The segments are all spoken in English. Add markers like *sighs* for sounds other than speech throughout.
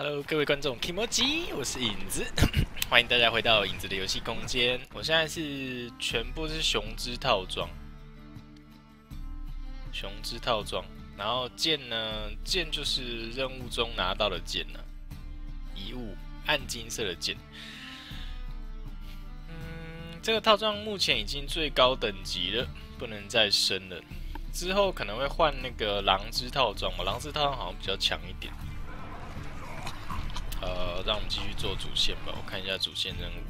Hello，各位观众，Kimoji，我是影子，*clears throat* 欢迎大家回到影子的游戏空间。我现在是全部是雄之套装，雄之套装，然后剑呢，剑就是任务中拿到的剑呢，遗物暗金色的剑。嗯，这个套装目前已经最高等级了，不能再升了。之后可能会换那个狼之套装嘛，狼之套装好像比较强一点。呃，让我们继续做主线吧。我看一下主线任务。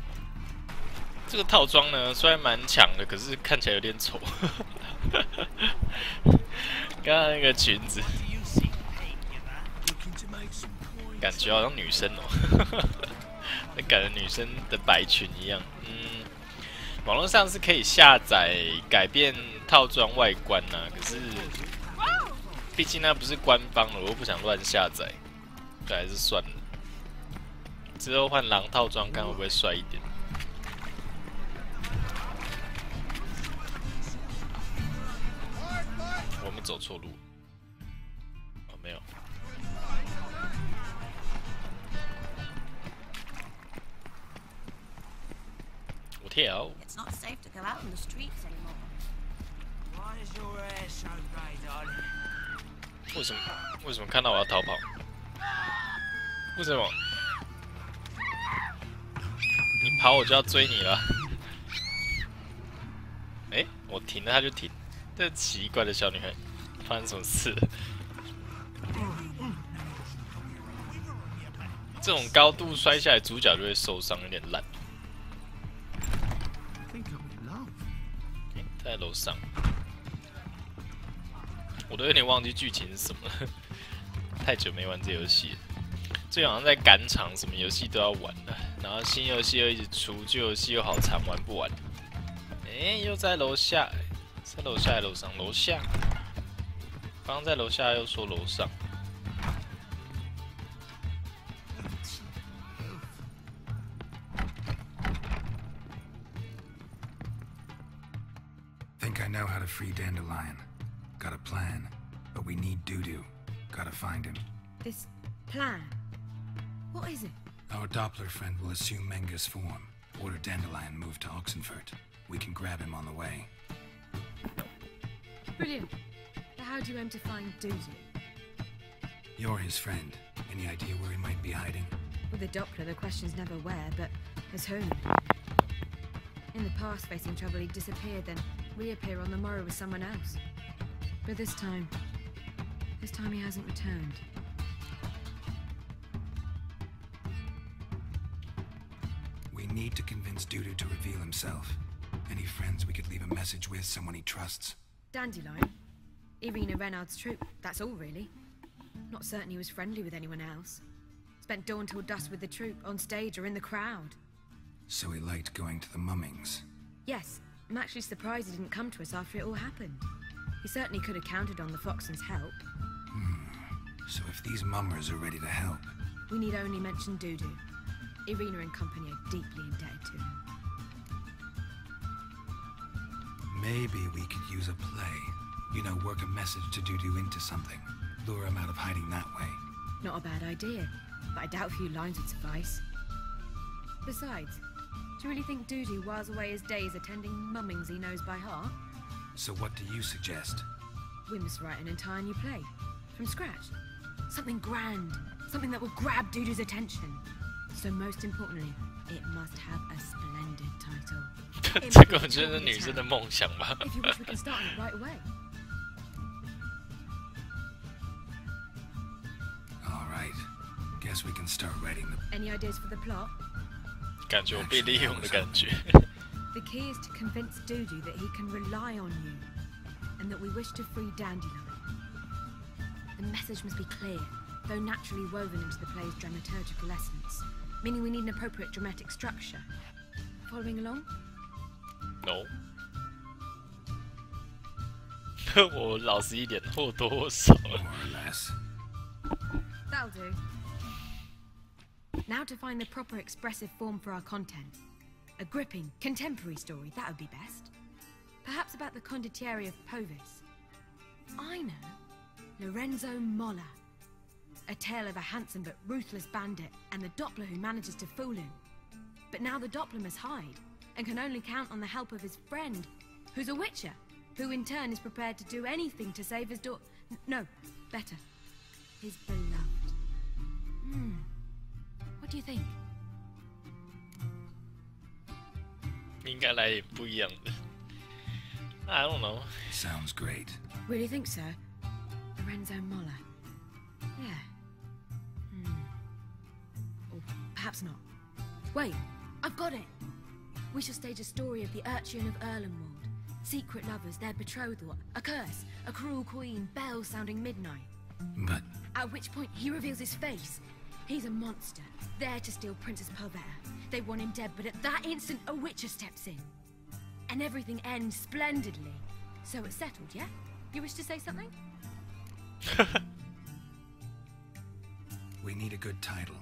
这个套装呢，虽然蛮强的，可是看起来有点丑。*laughs* 刚刚那个裙子，感觉好像女生哦，那感觉女生的白裙一样。嗯，网络上是可以下载改变套装外观呐，可是毕竟那不是官方的，我又不想乱下载，对，还是算了。之后换狼套装，看会不会帅一点。我们走错路，哦，没有。我跳。为什么？为什么看到我要逃跑？为什么？跑我就要追你了！*laughs* 哎，我停了他就停，这奇怪的小女孩发生什么事？*laughs* 这种高度摔下来，主角就会受伤，有点烂。在楼上，我都有点忘记剧情是什么了，*laughs* 太久没玩这游戏了。最好像在赶场，什么游戏都要玩的，然后新游戏又一直出，旧游戏又好长，玩不完。哎，又在楼下，在楼下还楼上？楼下。刚刚在楼下，又说楼上。Think I know how to free Dandelion. Got a plan, but we need Dudu. Gotta find him. This plan? What is it? Our Doppler friend will assume Menge's form. Order Dandelion move to Oxenfurt. We can grab him on the way. Brilliant. But how do you aim to find Dudu? You're his friend. Any idea where he might be hiding? With the Doppler, the question's never where, but as whom? In the past, facing trouble, he'd disappear, then reappear on the morrow with someone else. But this time... This time he hasn't returned. Need to convince Dudu to reveal himself. Any friends we could leave a message with, someone he trusts? Dandelion? Irina Renarde's troop, that's all really. Not certain he was friendly with anyone else. Spent dawn till dusk with the troop, on stage or in the crowd. So he liked going to the mummings? Yes. I'm actually surprised he didn't come to us after it all happened. He certainly could have counted on the Foxen's help. Hmm. So if these mummers are ready to help... We need only mention Dudu. Irina and company are deeply indebted to him. Maybe we could use a play. You know, work a message to Dudu into something. Lure him out of hiding that way. Not a bad idea, but I doubt a few lines would suffice. Besides, do you really think Dudu whiles away his days attending mummings he knows by heart? So what do you suggest? We must write an entire new play. From scratch. Something grand. Something that will grab Dudu's attention. So most importantly, it must have a splendid title. *laughs* 这个我觉得是女生的梦想吧。If you wish, we can start it right away. *laughs* All right. Guess we can start writing the. Any ideas for the plot? 感觉我被利用的感觉。The key *laughs* is to convince Dudu that he can rely on you, and that we wish to free Dandelion. The message must be clear, though naturally woven into the play's dramaturgical essence meaning we need an appropriate dramatic structure. Following along? No. *laughs* 我老实一点，或多或少。That'll *laughs* do. Now to find the proper expressive form for our content. A gripping, contemporary story, that would be best. Perhaps about the condottieri of Poviss. I know. Lorenzo Molla. A tale of a handsome but ruthless bandit and the Doppler who manages to fool him. But now the Doppler must hide and can only count on the help of his friend, who's a Witcher, who in turn is prepared to do anything to save his daughter. No, better. His beloved. Hmm. What do you think? i don't know. Sounds great. Really think so? Lorenzo Molla. Yeah. Perhaps not. Wait, I've got it! We shall stage a story of the urchin of Erlenwald. Secret lovers, their betrothal, a curse, a cruel queen, bells sounding midnight. But At which point he reveals his face. He's a monster, there to steal Princess Pavetta. They want him dead, but at that instant a witcher steps in. And everything ends splendidly. So it's settled, yeah? You wish to say something? *laughs* we need a good title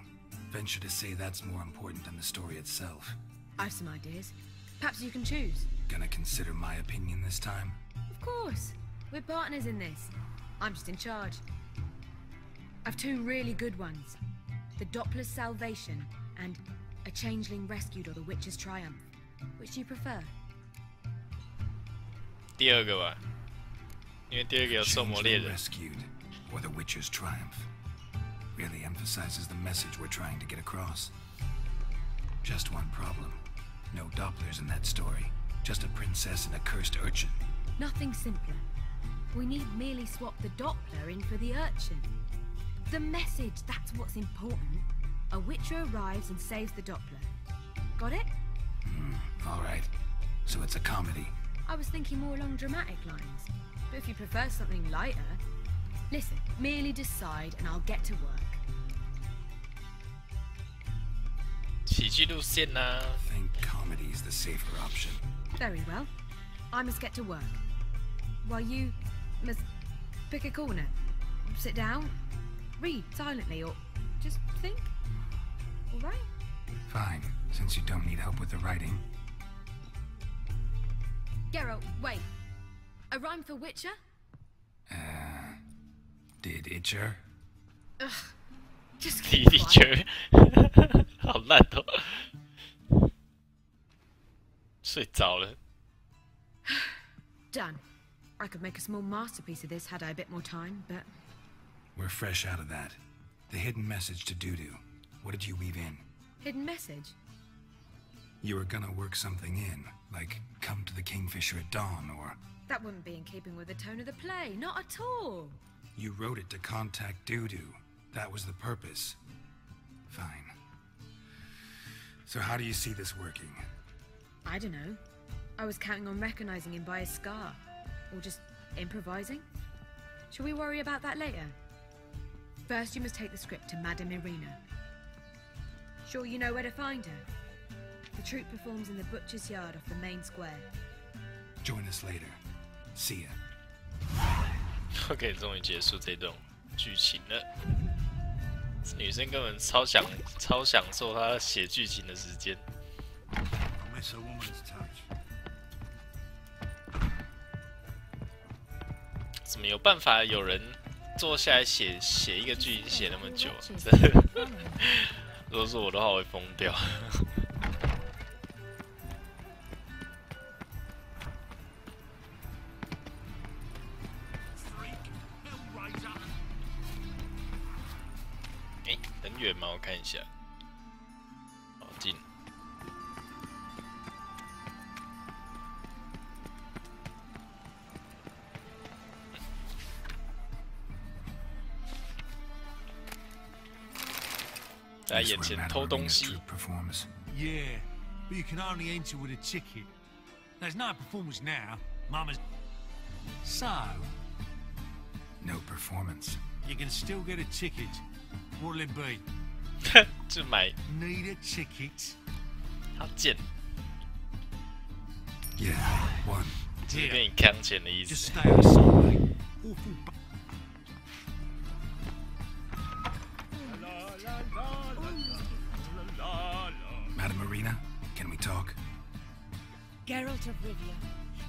Venture to say that's more important than the story itself. I've some ideas. Perhaps you can choose. Gonna consider my opinion this time? Of course. We're partners in this. I'm just in charge. I've two really good ones. The Doppler's Salvation and A Changeling Rescued or The Witch's Triumph. Which do you prefer? 第二个吧，因为第二个有兽魔猎 Changeling 人。 Rescued, or the Witcher's Triumph. Really emphasizes the message we're trying to get across. Just one problem. No Dopplers in that story. Just a princess and a cursed urchin. Nothing simpler. We need merely swap the Doppler in for the urchin. The message, that's what's important. A witcher arrives and saves the Doppler. Got it? Hmm, Alright. So it's a comedy. I was thinking more along dramatic lines. But if you prefer something lighter, listen, merely decide and I'll get to work. 喜剧路线呐、 Think comedy's the safer option. Very well. I must get to work. While you must pick a corner, sit down, read silently, or just think. All right? Fine, since you don't need help with the writing. Geralt, wait. A rhyme for Witcher? Did Itcher? Ugh. Just Did Itcher? 好烂哦！睡着了。Done. *laughs* *sighs* I could make a small masterpiece of this had I a bit more time, but... We're fresh out of that. The hidden message to Dudu. What did you weave in? Hidden message? You were gonna work something in, like come to the Kingfisher at dawn, or... That wouldn't be in keeping with the tone of the play, not at all you wrote it to contact Dudu. That was the purpose. Fine. So how do you see this working? I don't know. I was counting on recognizing him by his scar. Or just improvising. Shall we worry about that later? First, you must take the script to Madame Irina. Sure you know where to find her? The troupe performs in the butcher's yard off the main square. Join us later. See ya. OK，终于结束这段剧情了。女生根本超享超享受她写剧情的时间。怎么有办法有人坐下来写写一个剧情写那么久、啊？真的，如果是我的话，我会疯掉。远吗？我看一下。好近。在眼前偷东西. Yeah, but you can only enter with a ticket. There's no performance now. Mama's. So, No performance. you can still get a ticket. What'll it *laughs* be? 就买。Need a ticket? 好贱。Yeah, one. 就是跟你坑钱的意思。Just stay outside. Awful. Madame Irina, can we talk? Geralt of Rivia,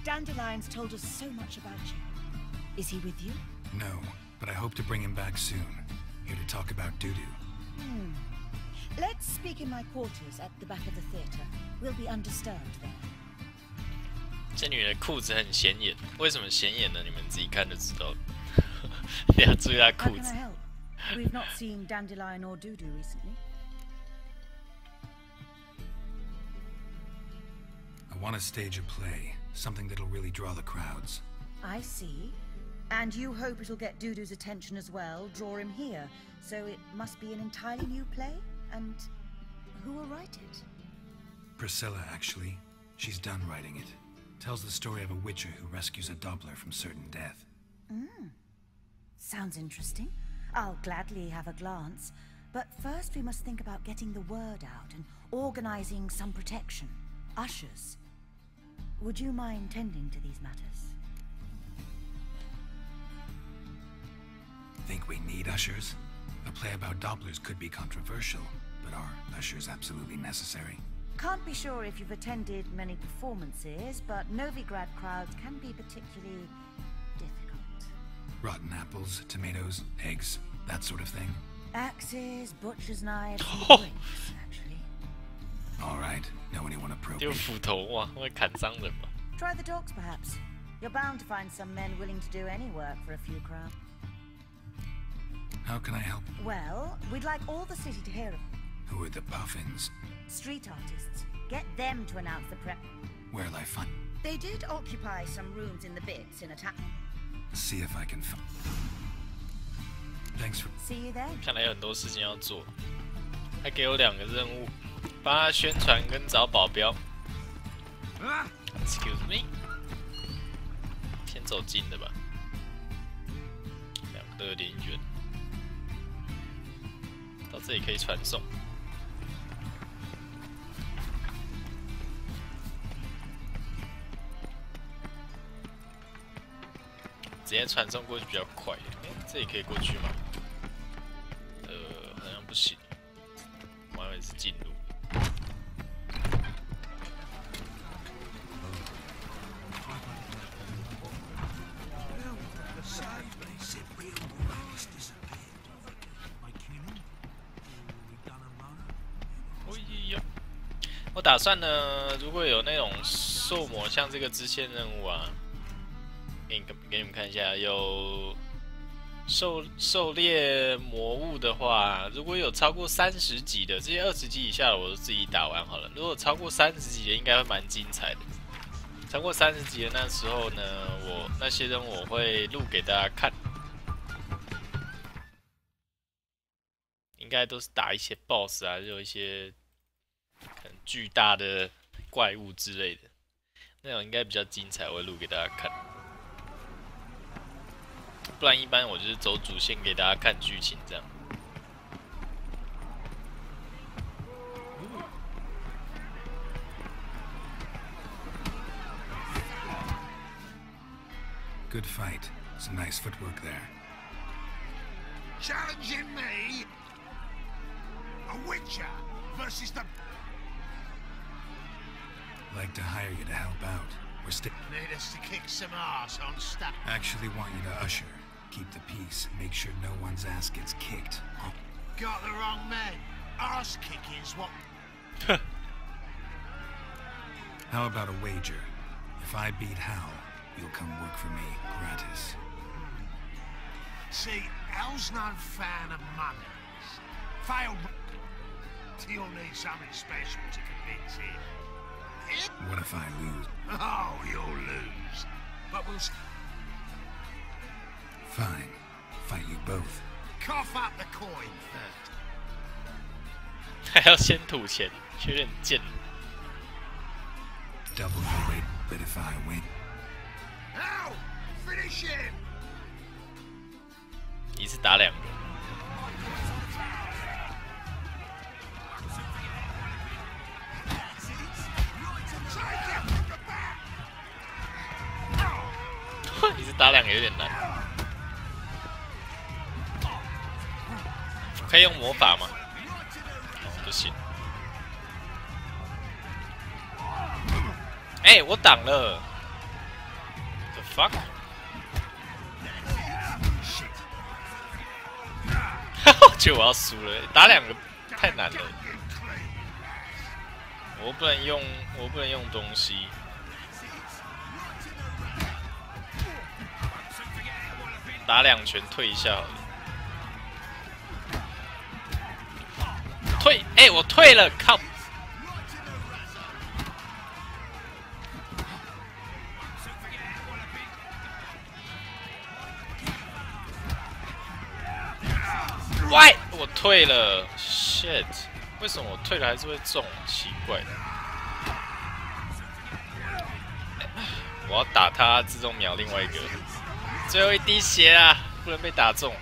Dandelion's told us so much about you. Is he with you? No, but I hope to bring him back soon. Here to talk about Dudu. Hmm. Let's speak in my quarters at the back of the theater. We'll be undisturbed there. 这女人裤子很显眼，为什么显眼呢？你们自己看就知道了。你要注意她裤子。We've *laughs* *laughs* not seen Dandelion or Dudu recently. I want to stage a play, something that'll really draw the crowds. I see. And you hope it'll get Dudu's attention as well, draw him here. So it must be an entirely new play? And who will write it? Priscilla, actually. She's done writing it. Tells the story of a witcher who rescues a Doppler from certain death. Hmm. Sounds interesting. I'll gladly have a glance. But first we must think about getting the word out and organizing some protection. Ushers. Would you mind tending to these matters? think we need ushers? A play about Dopplers could be controversial, but are ushers absolutely necessary? Can't be sure if you've attended many performances, but Novigrad crowds can be particularly difficult. Rotten apples, tomatoes, eggs, that sort of thing? Axes, butcher's knives, *laughs* Oh! bricks, actually. Alright, Know anyone appropriate. Try the dogs, perhaps. You're bound to find some men willing to do any work for a few crowns. How can I help? Well, we'd like all the city to hear of them. Who are the Puffins? Street artists. Get them to announce the prep. Where'll I find? They did occupy some rooms in the bits in a town. See if I can find. Thanks for. See you there. 看来有很多事情要做，还给我两个任务，帮他宣传跟找保镖。Excuse me，先走近的吧，两个都有点远， 这里可以传送。直接传送过去比较快。诶这里可以过去吗？呃，好像不行。我还以为是进。打算呢，如果有那种兽魔，像这个支线任务啊，给你给你们看一下，有狩狩猎魔物的话，如果有超过三十级的，这些二十级以下的我都自己打完好了。如果超过三十级的，应该会蛮精彩的。超过三十级的那时候呢，我那些任务我会录给大家看，应该都是打一些 BOSS 啊，就一些巨大的怪物之类的，那种应该比较精彩，我会录给大家看。不然一般我就是走主线给大家看剧情这样。Good fight. Some nice footwork there. Challenging me? A Witcher versus the... Like to hire you to help out. We're still. Need us to kick some ass on stuff. Actually, want you to usher. Keep the peace. Make sure no one's ass gets kicked. Oh, Got the wrong man. Ass kicking's what... *laughs* How about a wager? If I beat Hal, you'll come work for me gratis. See, Al's no fan of monies. Failed... He'll need something special to convince him. Him? What if I lose? Oh, you'll lose. But we'll s- Fine. Fight you both. cough up the coin first. *laughs* 还要先吐钱，有点贱。 Double your rate, but if I win, Al! Finish him! 一次打两个， 打两个有点难。可以用魔法吗？不行。哎、我挡了。The fuck？*laughs* 就我要输了，打两个太难了。我不能用，我不能用东西。打两拳退一下好了。退，哎、我退了，靠！喂，我退了，shit！为什么我退了还是会中？奇怪。我要打他，自动秒另外一个。最后一滴血啊，不能被打中。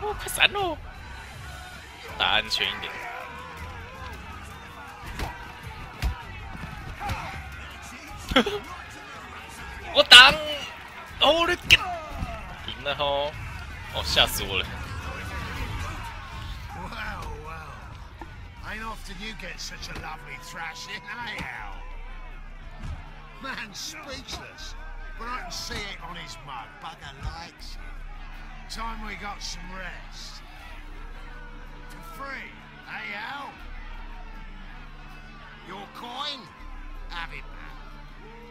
哦，快闪喽！打安全一点。我挡！哦，我的个！赢了吼！哦，吓死我了！ Well, well. Ain't often you get such a lovely thrashing, eh, Al? Man's speechless, but I can see it on his mug. Bugger likes it. Time we got some rest. For free, eh, Al? Your coin? Have it back.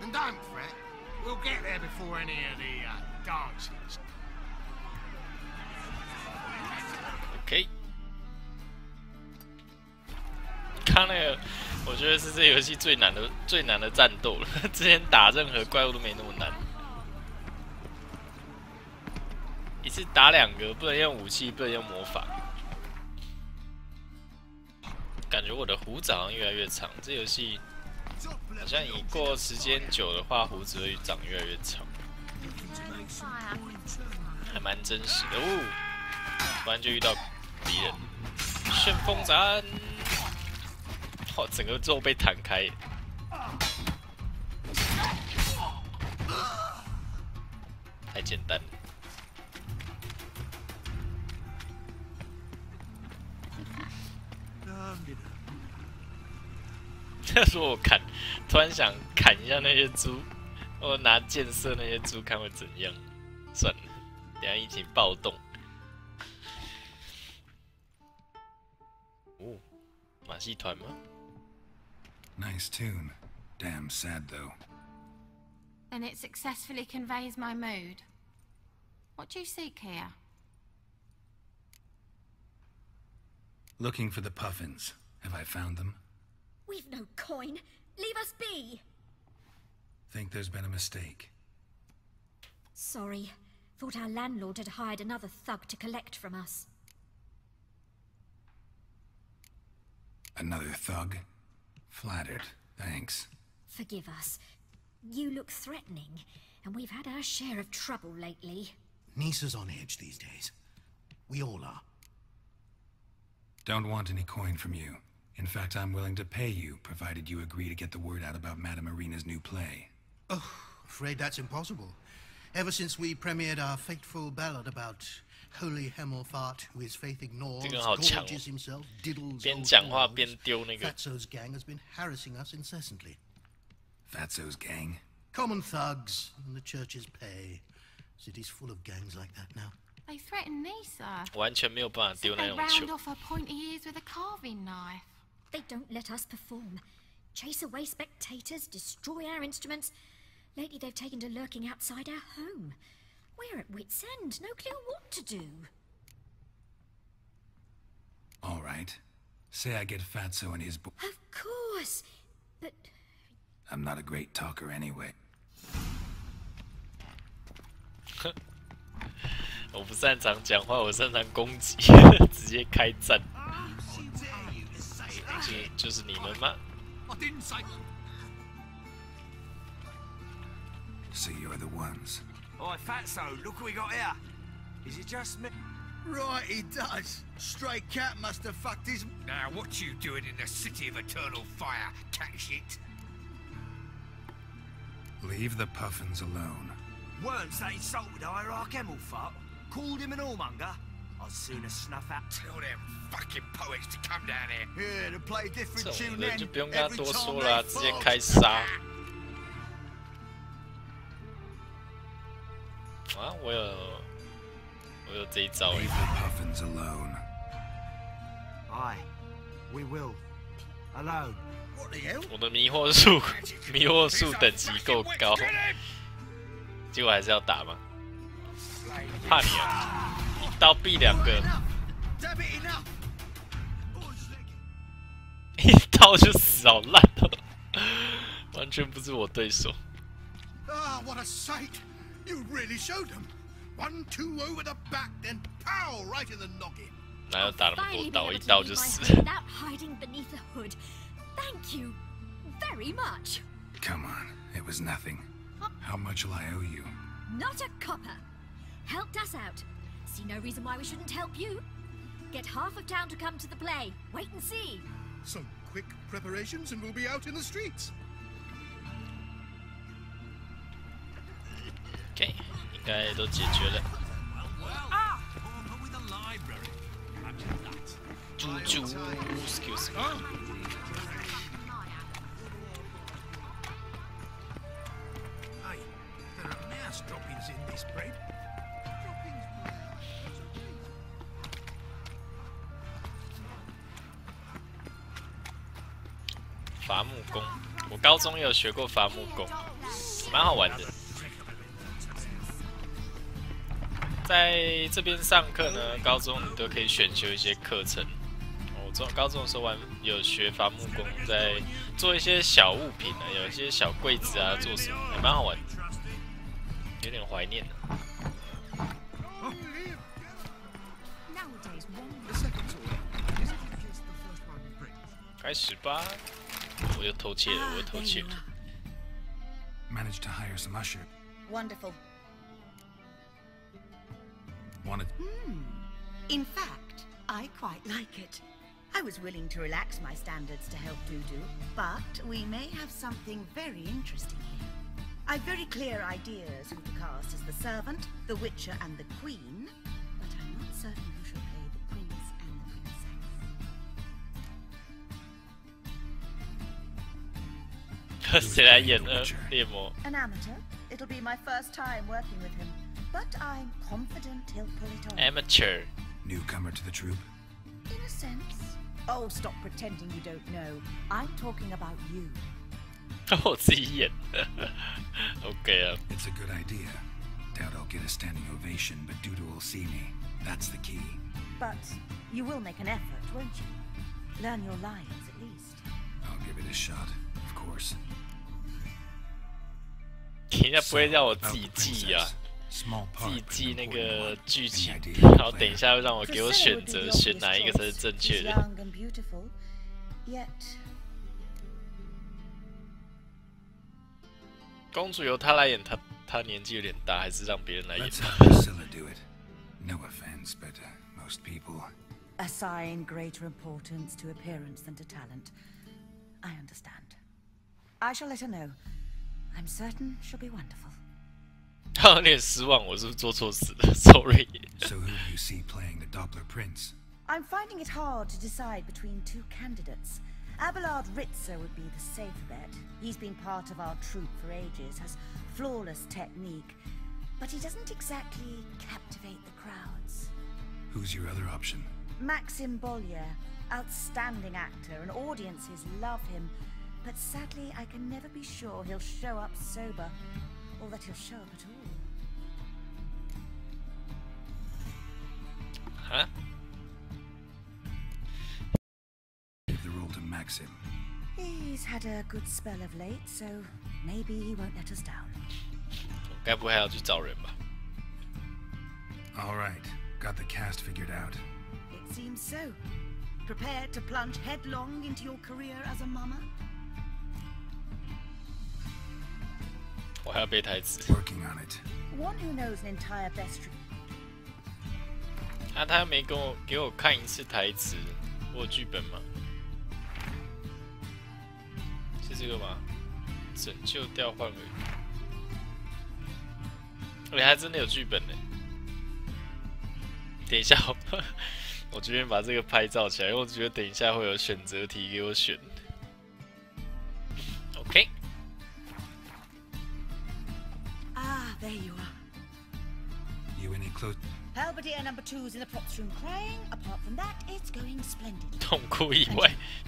And don't fret, we'll get there before any of the uh, dances. OK。刚那个，我觉得是这游戏最难的、最难的战斗了。*laughs* 之前打任何怪物都没那么难，一次打两个，不能用武器，不能用魔法。感觉我的胡子好像越来越长，这游戏好像你过时间久的话，胡子会长越来越长，还蛮真实的哦。突然就遇到敌人，旋风斩，哇，整个肉被弹开，太简单了。他说我砍，突然想砍一下那些猪，我拿箭射那些猪看会怎样？算了，等下一起暴动。哦，马戏团吗？Nice tune. Damn sad, though. Then it successfully conveys my mood. What do you seek here? Looking for the puffins. Have I found them? We've no coin. Leave us be. Think there's been a mistake. Sorry. Thought our landlord had hired another thug to collect from us. Another thug? Flattered. Thanks. Forgive us. You look threatening, and we've had our share of trouble lately. Nisa's on edge these days. We all are. Don't want any coin from you. In fact, I'm willing to pay you, provided you agree to get the word out about Madame Irina's new play. Oh, afraid that's impossible. Ever since we premiered our fateful ballad about Holy Hemmelfart, who his faith ignores, gorges himself, diddles old Fatso's gang has been harassing us incessantly. Fatso's gang? Common thugs, and the churches pay. City's full of gangs like that now. They threaten me, sir. 完全没有办法丢那种球。So they round off her pointy ears with a carving knife. They don't let us perform. Chase away spectators, destroy our instruments. Lately, they've taken to lurking outside our home. We're at wit's end, no clue what to do. All right. Say I get Fatso and his bo- Of course. But I'm not a great talker anyway. *laughs* 我不擅长讲话，我擅长攻击，直接开战。 *laughs* 是就是你们吗？I didn't say. See, you're the ones. Oh, Fatso, look what we got here. Is it just me? Right, he does. Stray cat must have fucked his... Now, what you doing in the City of Eternal Fire, cat shit? Leave the puffins alone. Worms that insulted Hierarch Hemmelfart, called him an allmonger, I'd sooner snuff out. Tell them fucking poets to come down here. Yeah, to play 这 different 种 tune 人 then. 就不用跟他 every 多 time 说 they 了啊，直接 fall. 开杀。啊，我有我有这一招 Leave 哎， the puffins alone. Aye, we will. Alone. What the hell? 我的迷惑术迷惑术等级够高，结果还是要打吗？怕你啊！ 一刀毙两个， Damn it, enough! 一刀就死，好烂哦，完全不是我对手。 Ah, *laughs* what a sight! You really showed them. One, two over the back, then pow, right in the noggin. 哪有打那么 Finally 多刀， being 一 able to 刀 leave 就 my 死 home。without *laughs* hiding beneath the hood. Thank you very much. Come on, it was nothing. How much will I owe you? Not a copper. Helped us out. See no reason why we shouldn't help you. Get half of town to come to the play. Wait and see. Some quick preparations and we'll be out in the streets. OK，应该都解决了。猪猪，excuse me。 高中也有学过伐木工，蛮好玩的。在这边上课呢，高中你都可以选修一些课程。我中高中的时候玩有学伐木工，在做一些小物品啊，有一些小柜子啊，做什么，还蛮好玩的，有点怀念的。开始吧，我又偷窃了，我又偷窃了。Managed to hire some usher. Wonderful. Wanted. Hmm. In fact, I quite like it. I was willing to relax my standards to help Dudu, but we may have something very interesting here. I've very clear ideas who to cast as the servant, the witcher, and the queen, but I'm not certain Australian uh, demo. An amateur? It'll be my first time working with him, but I'm confident he'll pull it off. Amateur. Newcomer to the troupe? In a sense. Oh, stop pretending you don't know. I'm talking about you. *laughs* Oh, see it. *laughs* okay. Um. It's a good idea. Doubt I'll get a standing ovation, but Dudu will see me. That's the key. But you will make an effort, won't you? Learn your lines, at least. I'll give it a shot, of course. 人家不会让我自己记呀、自己记那个剧情然后等一下让我给我选择选哪一个才是正确的。公主由她来演，她她年纪有点大，还是让别人来演 Let's have Priscilla do it. No offense, but uh, most people. assign greater importance to appearance than to talent. I understand. I shall let her know. I'm certain she'll be wonderful. 她有点失望，我是不是做错事了？Sorry。 *laughs* So who do you see playing the Doppler Prince? I'm finding it hard to decide between two candidates. Abelard Ritzer would be the safe bet. He's been part of our troupe for ages, has flawless technique, but he doesn't exactly captivate the crowds. Who's your other option? Maxim Bollier, outstanding actor, and audiences love him, but sadly I can never be sure he'll show up sober, or that he'll show up at all. 啊？ Give the role to Maxim. He's had a good spell of late, so maybe he won't let us down. 我该不会还要去找人吧？ All right, got the cast figured out. It seems so. Prepared to plunge headlong into your career as a mama? 我还要背台词。Working on it. One who knows an entire vestry. 啊，他又没跟我给我看一次台词，我剧本吗？是这个吗？拯救调换为而且还真的有剧本呢。等一下，*laughs* 我决定把这个拍照起来，因为我觉得等一下会有选择题给我选。OK。there you are. You any close? Halberdier number two's in the props room crying. Apart from that, it's going splendid. 痛苦意外，*laughs*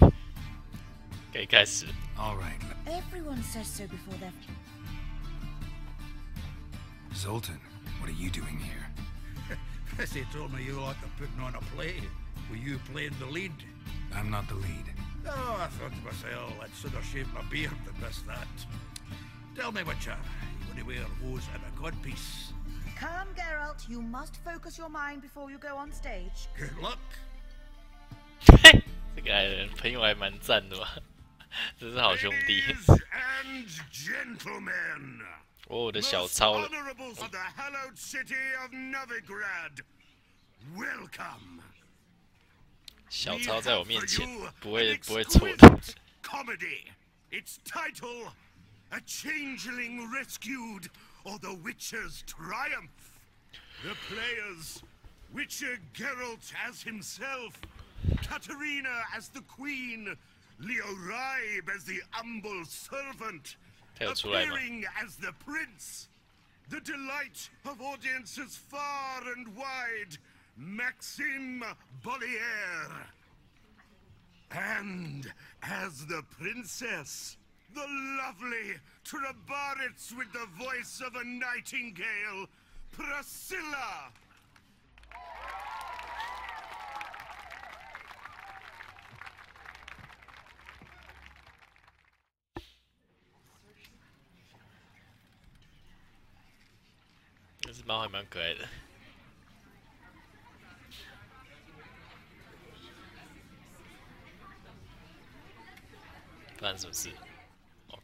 可以开始。 All right. Everyone says so before they're... Zoltan, what are you doing here? Prissy *laughs* told me you like to putting on a play. Were you playing the lead? I'm not the lead. Oh, I thought to myself, I'd sooner shave my beard than miss that. Tell me, Witcher, you want to wear hose and a codpiece? Come, Geralt. You must focus your mind before you go on stage. Good luck. *laughs* 这个人朋友还蛮赞的吧？这是好兄弟。 Ladies and gentlemen, 哦，我的小 most 抄了。 honorables of the hallowed city of Novigrad, welcome. 小抄在我面前 We have for you 不会 an 不会错的。 exquisite Comedy. *laughs* Its title, a changeling rescued, or the Witcher's triumph. The players, Witcher Geralt as himself, Katerina as the queen, Leo Leoribe as the humble servant, appearing as the prince. The delight of audiences far and wide, Maxime Bolliere. And as the princess, the lovely trobairitz with the voice of a nightingale, Priscilla! Das machen wir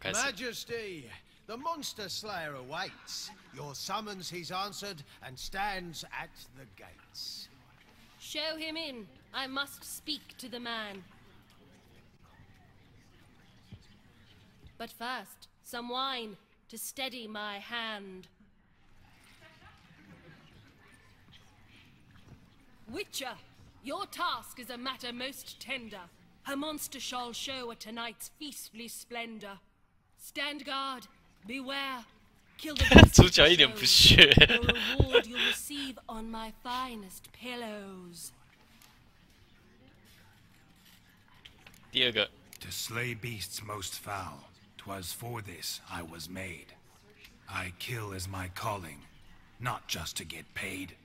Majesty, the monster slayer awaits. Your summons he's answered and stands at the gates. Show him in. I must speak to the man. But first, some wine to steady my hand. Witcher, your task is a matter most tender. Her monster shall show at tonight's feastly splendor. Stand guard, beware. Kill the *laughs* beast 主角一点不屑。 The reward you'll receive on my finest pillows. 第二个， To slay beasts most foul, 'twas for this I was made. I kill as my calling, not just to get paid.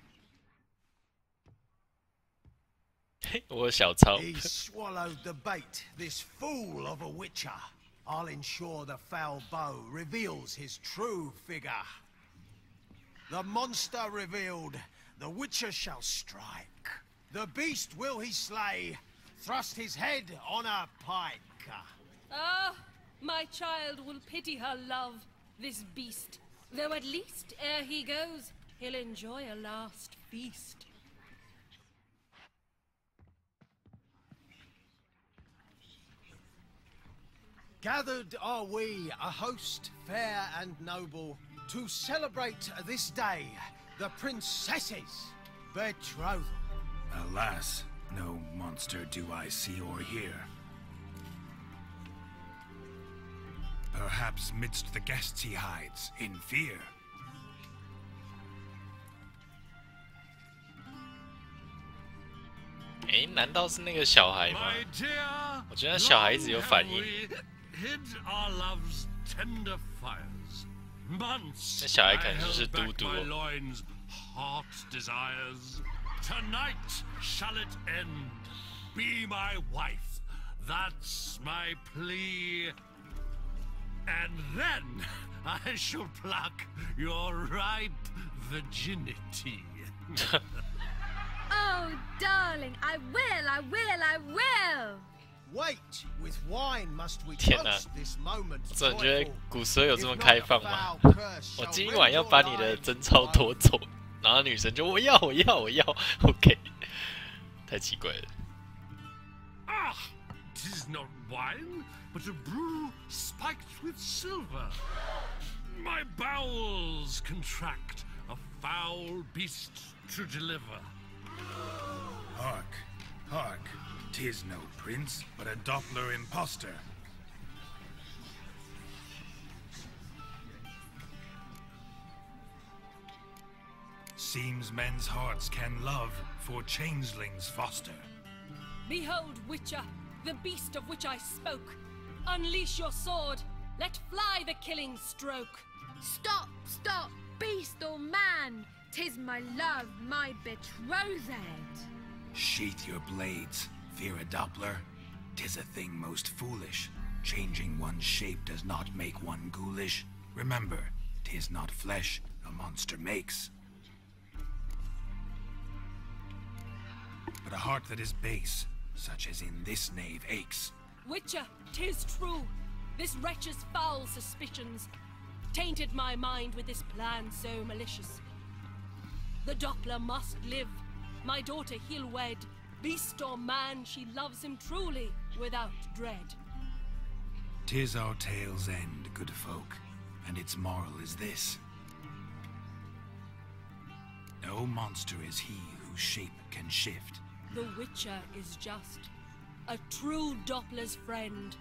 *laughs* 我有小抄。 He swallowed the bait, this fool of a witcher. I'll ensure the foul bow reveals his true figure. The monster revealed, the witcher shall strike. The beast will he slay, thrust his head on a pike. Ah, my child will pity her love, this beast. Though at least, ere he goes, he'll enjoy a last feast. Gathered are we, a host fair and noble, to celebrate this day, the princess's betrothal. Alas, no monster do I see or hear. Perhaps midst the guests he hides, in fear. 诶，难道是那个小孩吗？ My dear, 我觉得小孩子有反 long 应。 hid our love's tender fires. Months I, held back my loins, heart desires. Tonight shall it end. Be my wife. That's my plea. And then *laughs* I shall pluck your ripe virginity. *laughs* oh, darling, I will, I will, I will. Wait, with wine must we 天哪 toast this moment 我总觉得 joyful. 古蛇有这么 If not, 开 a 放吗 foul curse？我 shall 今 rend 晚要 your 把你的 lives 贞操夺走，然后女神就我要我要我要，OK，太奇怪了。 Ah, *laughs* 'tis not wine, but a brew spiked with silver. My bowels contract, a foul beasts to deliver. Hark, hark. Tis no prince, but a Doppler impostor. Seems men's hearts can love, for changelings foster. Behold, Witcher, the beast of which I spoke. Unleash your sword. Let fly the killing stroke. Stop, stop, beast or man! Tis my love, my betrothed. Sheath your blades, fear a Doppler. Tis a thing most foolish. Changing one's shape does not make one ghoulish. Remember, tis not flesh a monster makes. But a heart that is base, such as in this knave aches. Witcher, tis true. This wretch's foul suspicions tainted my mind with this plan so malicious. The Doppler must live. My daughter he'll wed. Beast or man, she loves him truly, without dread. Tis our tale's end, good folk, and its moral is this. No monster is he whose shape can shift. The Witcher is just a true Doppler's friend.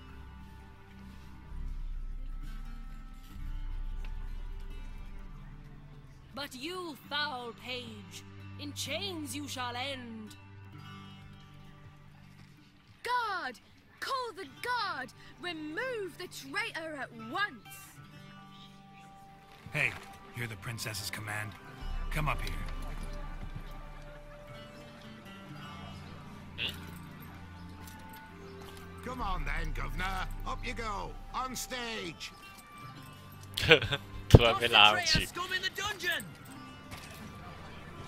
But you, foul page, in chains you shall end Guard! Call the guard! Remove the traitor at once! Hey, hear the princess's command? Come up here. Come on then, Governor. Up you go. On stage. *laughs* 突然被拉上去， Scum in the dungeon!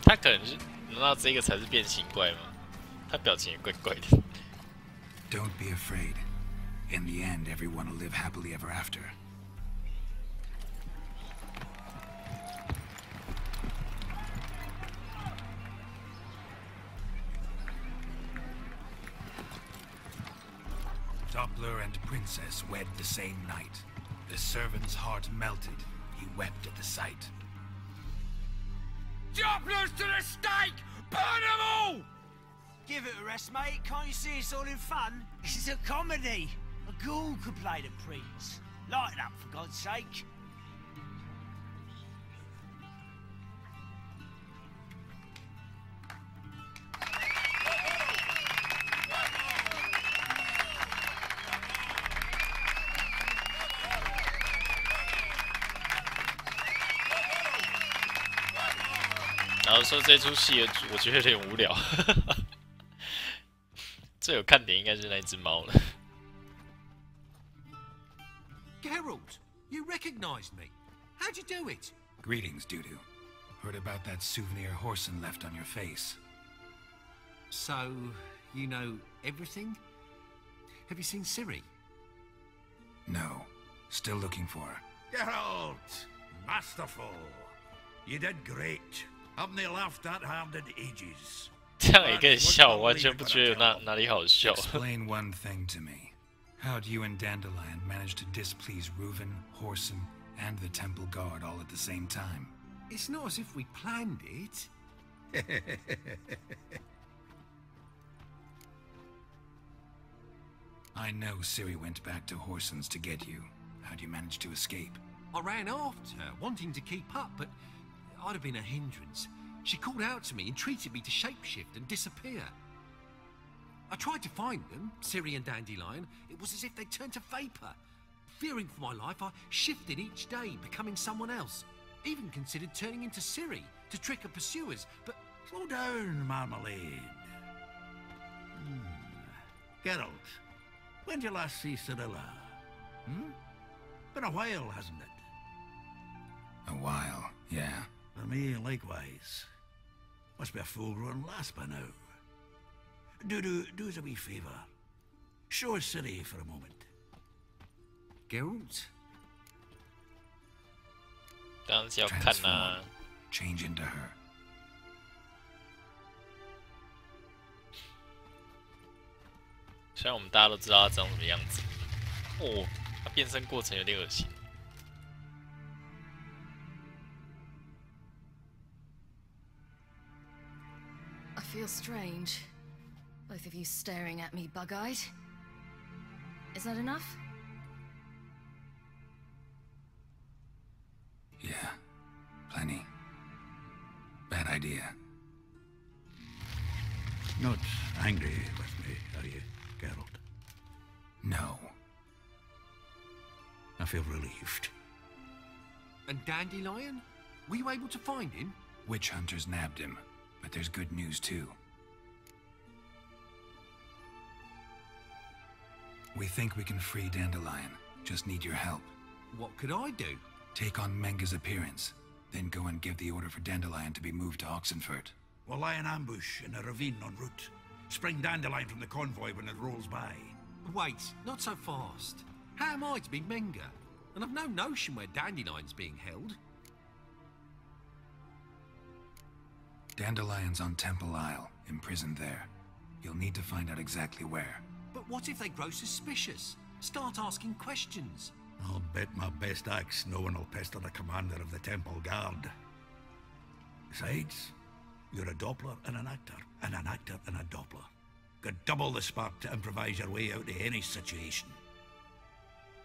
他可能是难道这个才是变形怪吗？他表情也怪怪的。 Don't be afraid. In the end, everyone will live happily ever after. Doppler and Princess wed the same night. The servant's heart melted. He wept at the sight. Dopplers to the stake! Burn them all! Give it a rest, mate. Can't you see it's all in fun? This is a comedy. A ghoul could play the prince. Lighten up, for God's sake. "然后说这出戏我觉得有点无聊， 最有看点应该是那只猫了。Geralt, you recognized me. How'd you do it? Greetings, Dudu. Heard about that souvenir Whoreson left on your face. So, you know everything? Have you seen Ciri? No. Still looking for her. Geralt! Masterful! You did great. Haven't they laughed that hard in ages? Explain one thing to me. How'd you and Dandelion manage to displease Reuven, Whoreson, and the Temple Guard all at the same time? It's not as if we planned it. *laughs* I know Ciri went back to Whoreson's to get you. How'd you manage to escape? I ran after, wanting to keep up, but I'd have been a hindrance. She called out to me, entreated me to shapeshift and disappear. I tried to find them, Ciri and Dandelion. It was as if they turned to vapor. Fearing for my life, I shifted each day, becoming someone else. Even considered turning into Ciri to trick her pursuers, but Slow down, Marmalade. Hmm. Geralt, when did you last see Cirilla? Hmm? Been a while, hasn't it? A while, yeah. For me, likewise. Must be a full-grown lass by now. Do, do, do us a wee favour. Show us Ciri for a moment. Geralt? Dans your canna. Change into her. 虽然我们大家都知道她长什么样子，哦，她变身过程有点恶心。Feels strange. Both of you staring at me bug-eyed. Is that enough? Yeah, plenty. Bad idea. Not angry with me, are you, Geralt? No. I feel relieved. And Dandelion? Were you able to find him? Witch hunters nabbed him, but there's good news too. We think we can free Dandelion. Just need your help. What could I do? Take on Menge's appearance, then go and give the order for Dandelion to be moved to Oxenfurt. We'll lie in ambush in a ravine en route. Spring Dandelion from the convoy when it rolls by. Wait, not so fast. How am I to be Menge? And I've no notion where Dandelion's being held. Dandelion's on Temple Isle, imprisoned there. You'll need to find out exactly where. But what if they grow suspicious? Start asking questions? I'll bet my best axe no one will pester the commander of the Temple Guard. Besides, you're a Doppler and an actor, and an actor and a Doppler. Got double the spark to improvise your way out of any situation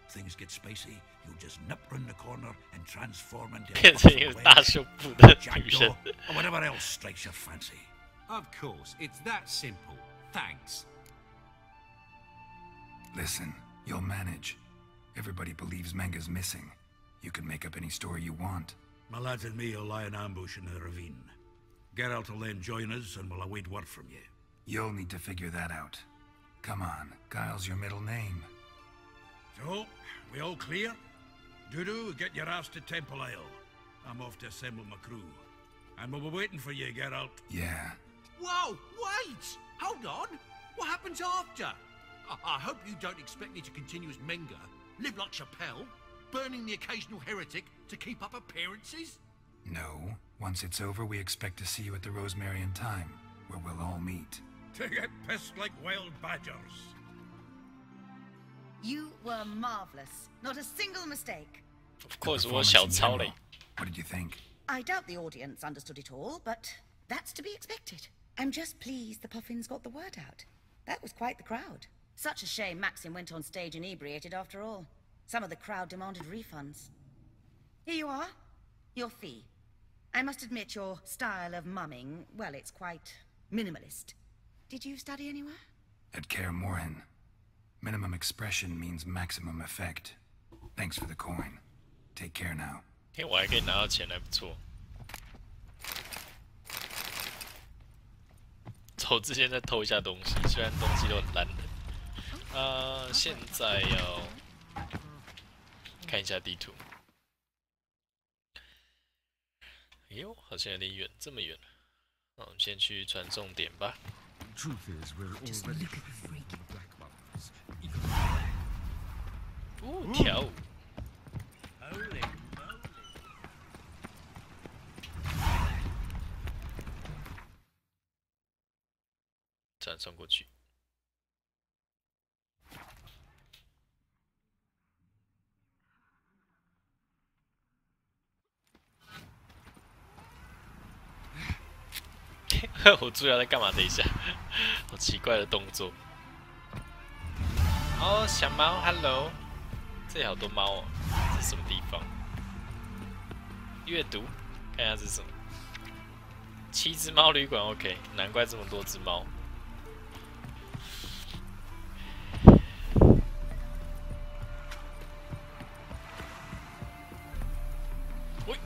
things get spicy, You just nip round the corner and transform into a *laughs* jackdaw, or whatever else strikes your fancy. Of course, it's that simple. Thanks. Listen, you'll manage. Everybody believes Menge's missing. You can make up any story you want. My lads and me will lie in ambush in the ravine. Geralt will then join us and we'll await word from you. You'll need to figure that out. Come on, Guile's your middle name. So, we all clear? Dudu, get your ass to Temple Isle. I'm off to assemble my crew. And we'll be waiting for you, Geralt. Yeah. Whoa, wait! Hold on! What happens after? I, I hope you don't expect me to continue as Menge, live like Chapelle, burning the occasional heretic to keep up appearances? No. Once it's over, we expect to see you at the Rosemary and Thyme, where we'll all meet. To get pissed like wild badgers. You were marvelous. Not a single mistake. Of course, it was Xiao Cao What did you think? I doubt the audience understood it all, but that's to be expected. I'm just pleased the Puffins got the word out. That was quite the crowd. Such a shame Maxim went on stage inebriated after all. Some of the crowd demanded refunds. Here you are. Your fee. I must admit your style of mumming, well, it's quite minimalist. Did you study anywhere? At Kaer Morhen. Minimum expression means maximum effect. Thanks for the coin. Take care now. 嘿我还可以拿到钱，还不错。走之前再偷一下东西，虽然东西都很烂的。呃，现在要看一下地图。哎呦，好像有点远，这么远。那我们先去传送点吧。Truth is, we're already the 哦，跳舞。Holy moly. 传送过去。*laughs* 我主要在干嘛？等一下，好奇怪的动作。哦，小猫，Hello，这里好多猫哦，这是什么地方？阅读，看一下这是什么。七只猫旅馆，OK，难怪这么多只猫。喂，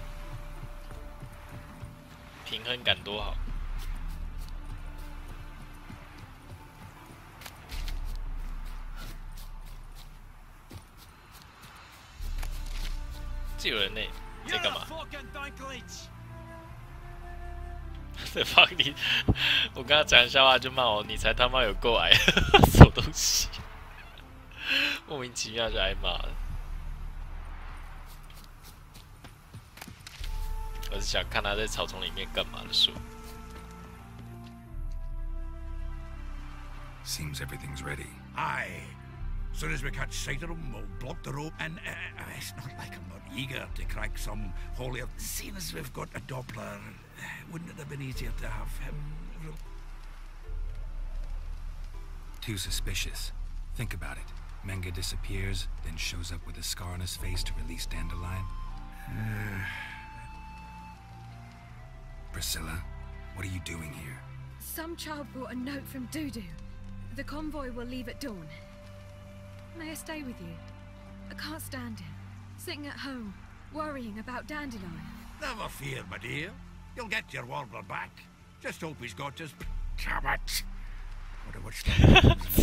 平衡感多好。这有人呢，你在干嘛! *laughs* 对方你，我跟他讲笑话就骂我，你才他妈有够矮，*laughs* 什么东西？莫名其妙就挨骂了。我是想看他在草丛里面干嘛的说。Seems everything's ready. Aye. Soon as we catch sight of him, we'll block the rope. And uh, uh, uh, it's not like I'm not eager to crack some holier. Seeing as we've got a Doppler, uh, wouldn't it have been easier to have him? Too suspicious. Think about it. Menge disappears, then shows up with a scar on his face to release Dandelion. *sighs* Priscilla, what are you doing here? Some child brought a note from Dudu. The convoy will leave at dawn. May I stay with you? I can't stand it. Sitting at home, worrying about Dandelion. Never fear, my dear. You'll get your warbler back. Just hope he's got his cabot. *laughs* Wonder *laughs* what's the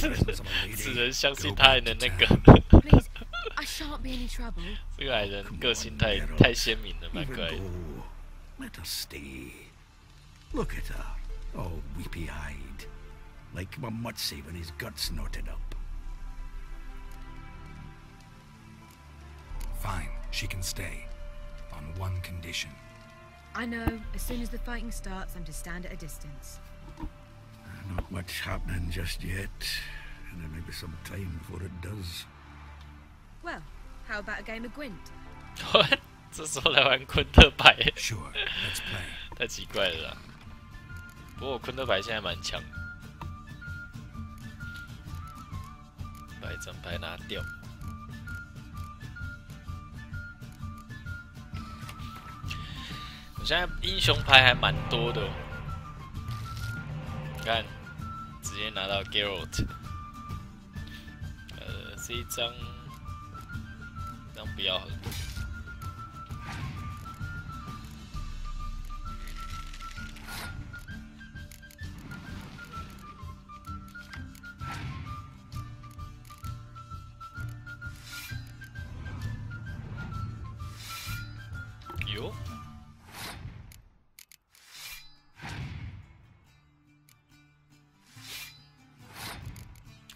presence of a 此 lady. 人相信他还能那个。 Please, I shan't be any trouble. *laughs* 这个矮人个性太太鲜明了，蛮 Even 可爱的。 though, let her stay. Look at her, all weepy-eyed, like Mamutsi when his guts knotted up. Fine, she can stay. On one condition. I know, as soon as the fighting starts, I'm to stand at a distance. Not much happening just yet, and there may be some time before it does. Well, how about a game of Gwent? *laughs* 这时候来玩昆特牌 Sure, let's play. *laughs* 太奇怪了啦。不过我昆特牌现在蛮强的，把一张牌拿掉。 现在英雄牌还蛮多的，你看，直接拿到 Geralt，呃，这一张，这张不要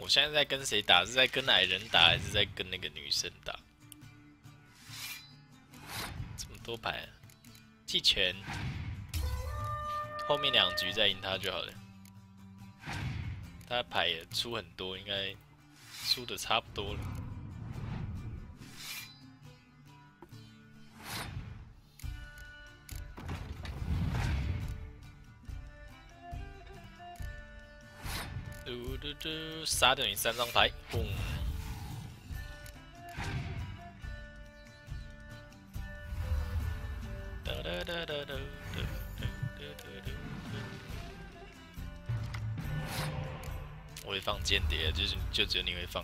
现在在跟谁打？是在跟矮人打，还是在跟那个女生打？这么多牌、啊，弃权，后面两局再赢他就好了。他牌也出很多，应该输的差不多了。嘟嘟嘟，杀掉你三张牌，嘣！哒哒哒哒我会放间谍，就是就只有你会放。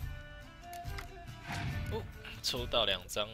哦，抽到两张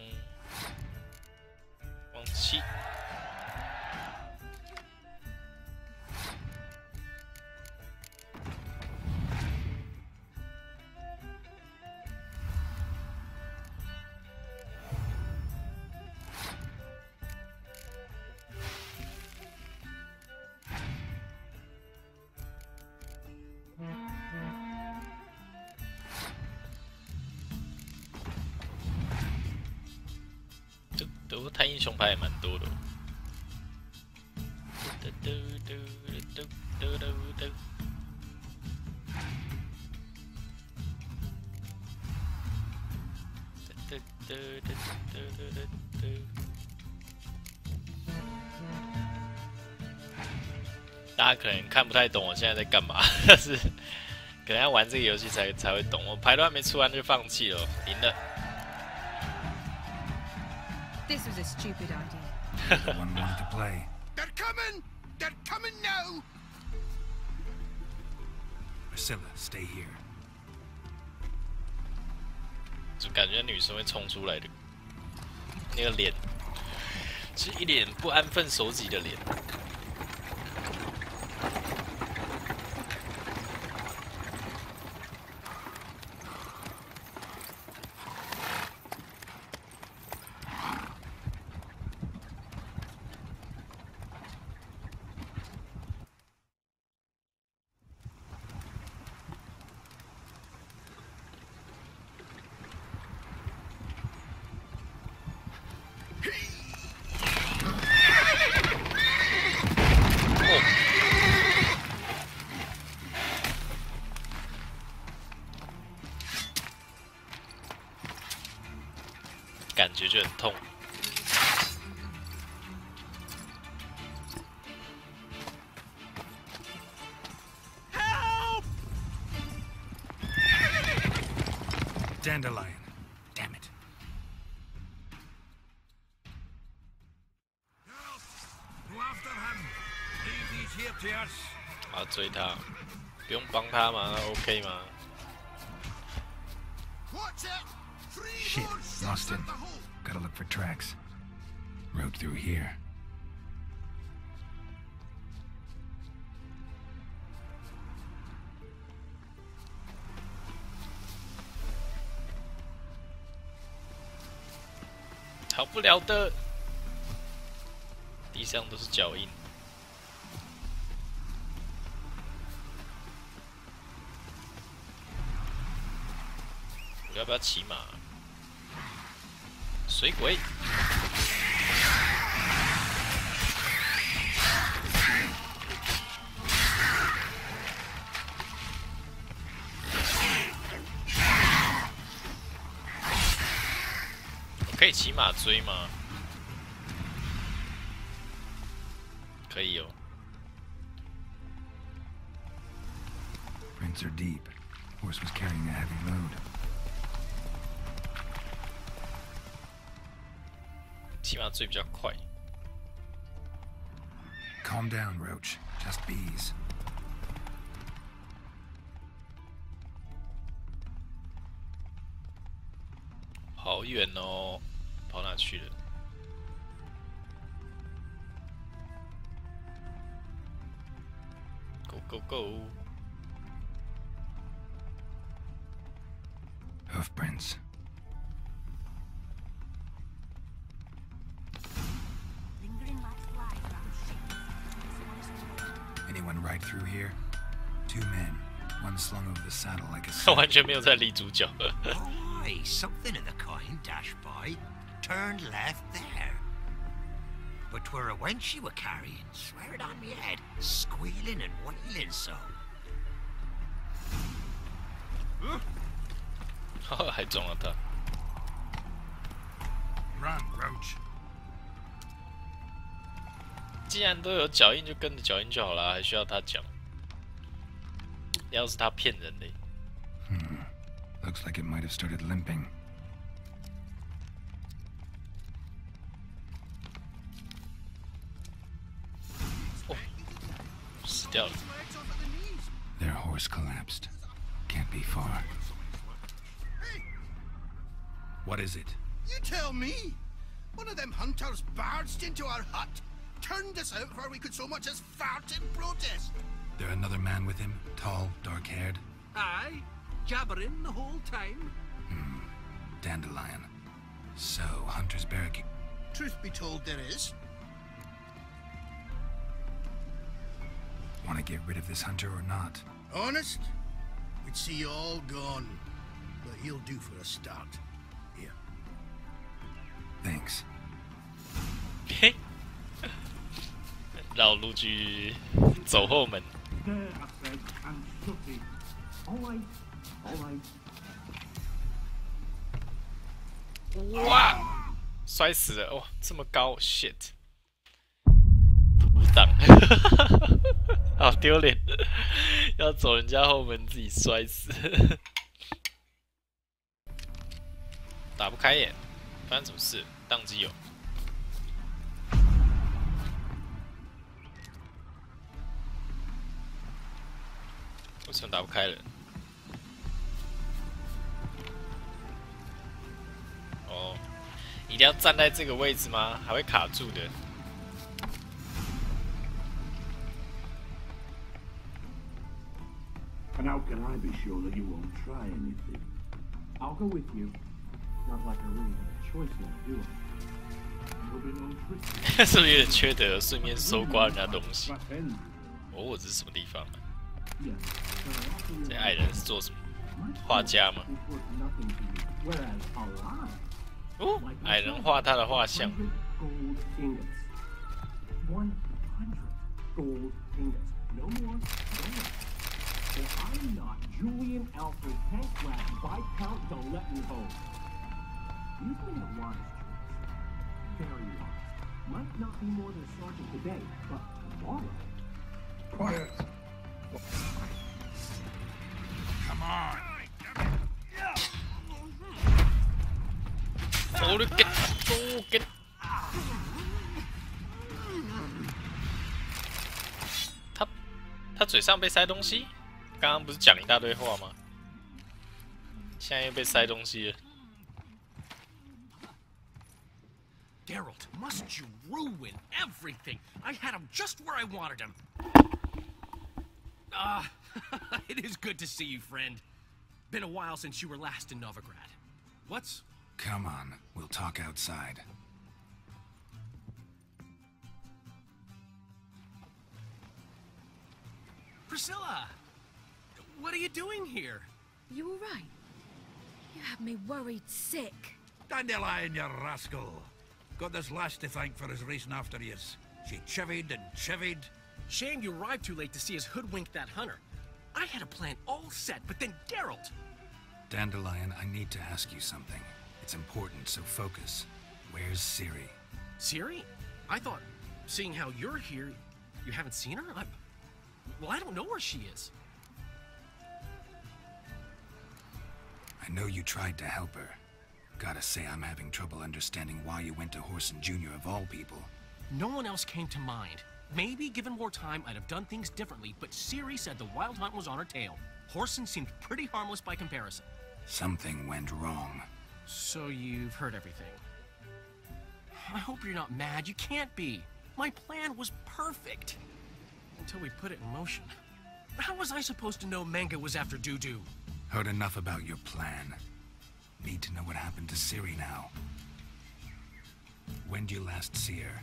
大家可能看不太懂我现在在干嘛，但是可能要玩这个游戏才才会懂。我牌都还没出完就放弃了，赢了。This was a stupid idea. One wanted to play. They're coming! They're coming now! Priscilla, stay here. 就感觉女生会冲出来的，那个脸是一脸不安分守己的脸。他吗？那 OK 吗？Shit, lost it. Gotta look for tracks. Road through here. 逃不了的，地上都是脚印。要骑马？水鬼！可以骑马追吗？可以哦。Prints are deep. Horse was carrying a heavy load. 骑马追比较快。 Calm down, Roach. Just bees. 好远哦，跑哪去了？Go go go！ Hoof through here? Two men, one slung over the saddle like a *laughs* 完全没有在理主角。 Aye, something of the kind dashed by. Turned left there. But 'twere a wench you were carrying, swear it on me head, squealing and wailing so. *laughs* 还撞了他。 Run, Roach. 既然都有脚印，就跟着脚印就好了，还需要他讲？要是他骗人嘞？ Hmm. Looks like it might have started limping. Oh. 死掉了。 Their horse collapsed. Can't be far. What is it? You tell me! One of them hunters barged into our hut, turned us out before we could so much as fart in protest. There another man with him? Tall, dark-haired? Aye, jabbering the whole time. Hmm, Dandelion. So, Hunter's barricade. Truth be told, there is. Want to get rid of this hunter or not? Honest? We'd see you all gone. But he'll do for a start. Here. Thanks. *laughs* 绕路去走后门。哇！摔死了！哇，这么高，shit！阻挡，*laughs* 好丢脸！要走人家后门，自己摔死，*laughs* 打不开耶！发生什么事？宕机有？为什么打不开了？哦，一定要站在这个位置吗？还会卡住的。And how can I be sure that you won't try anything? I'll go with you. Not like I really have a choice now, do I? There'll be no trick. 是不是有点缺德？顺便搜刮人家东西。哦，这是什么地方啊？这矮人是做什么？画家吗？哦，矮人画他的画像。Come on. 我的给，我给。他他嘴上被塞东西，刚刚不是讲一大堆话吗？现在又被塞东西了。 Geralt, must you ruin everything? I had him just where I wanted him. Ah, *laughs* it is good to see you, friend. Been a while since you were last in Novigrad. What's... Come on, we'll talk outside. Priscilla! What are you doing here? You all right? You have me worried sick. Dandelion, you rascal! Got this lass to thank for his racing after years. She chivied and chivied. Shame you arrived too late to see us hoodwink that hunter. I had a plan all set, but then Geralt... Dandelion, I need to ask you something. It's important, so focus. Where's Ciri? Ciri? I thought, seeing how you're here, you haven't seen her? I... Well, I don't know where she is. I know you tried to help her. Gotta say, I'm having trouble understanding why you went to Whoreson Jr. of all people. No one else came to mind. Maybe, given more time, I'd have done things differently, but Ciri said the Wild Hunt was on her tail. Whoreson seemed pretty harmless by comparison. Something went wrong. So you've heard everything. I hope you're not mad. You can't be. My plan was perfect. Until we put it in motion. How was I supposed to know Menge was after Dudu? Heard enough about your plan. Need to know what happened to Ciri now. When do you last see her?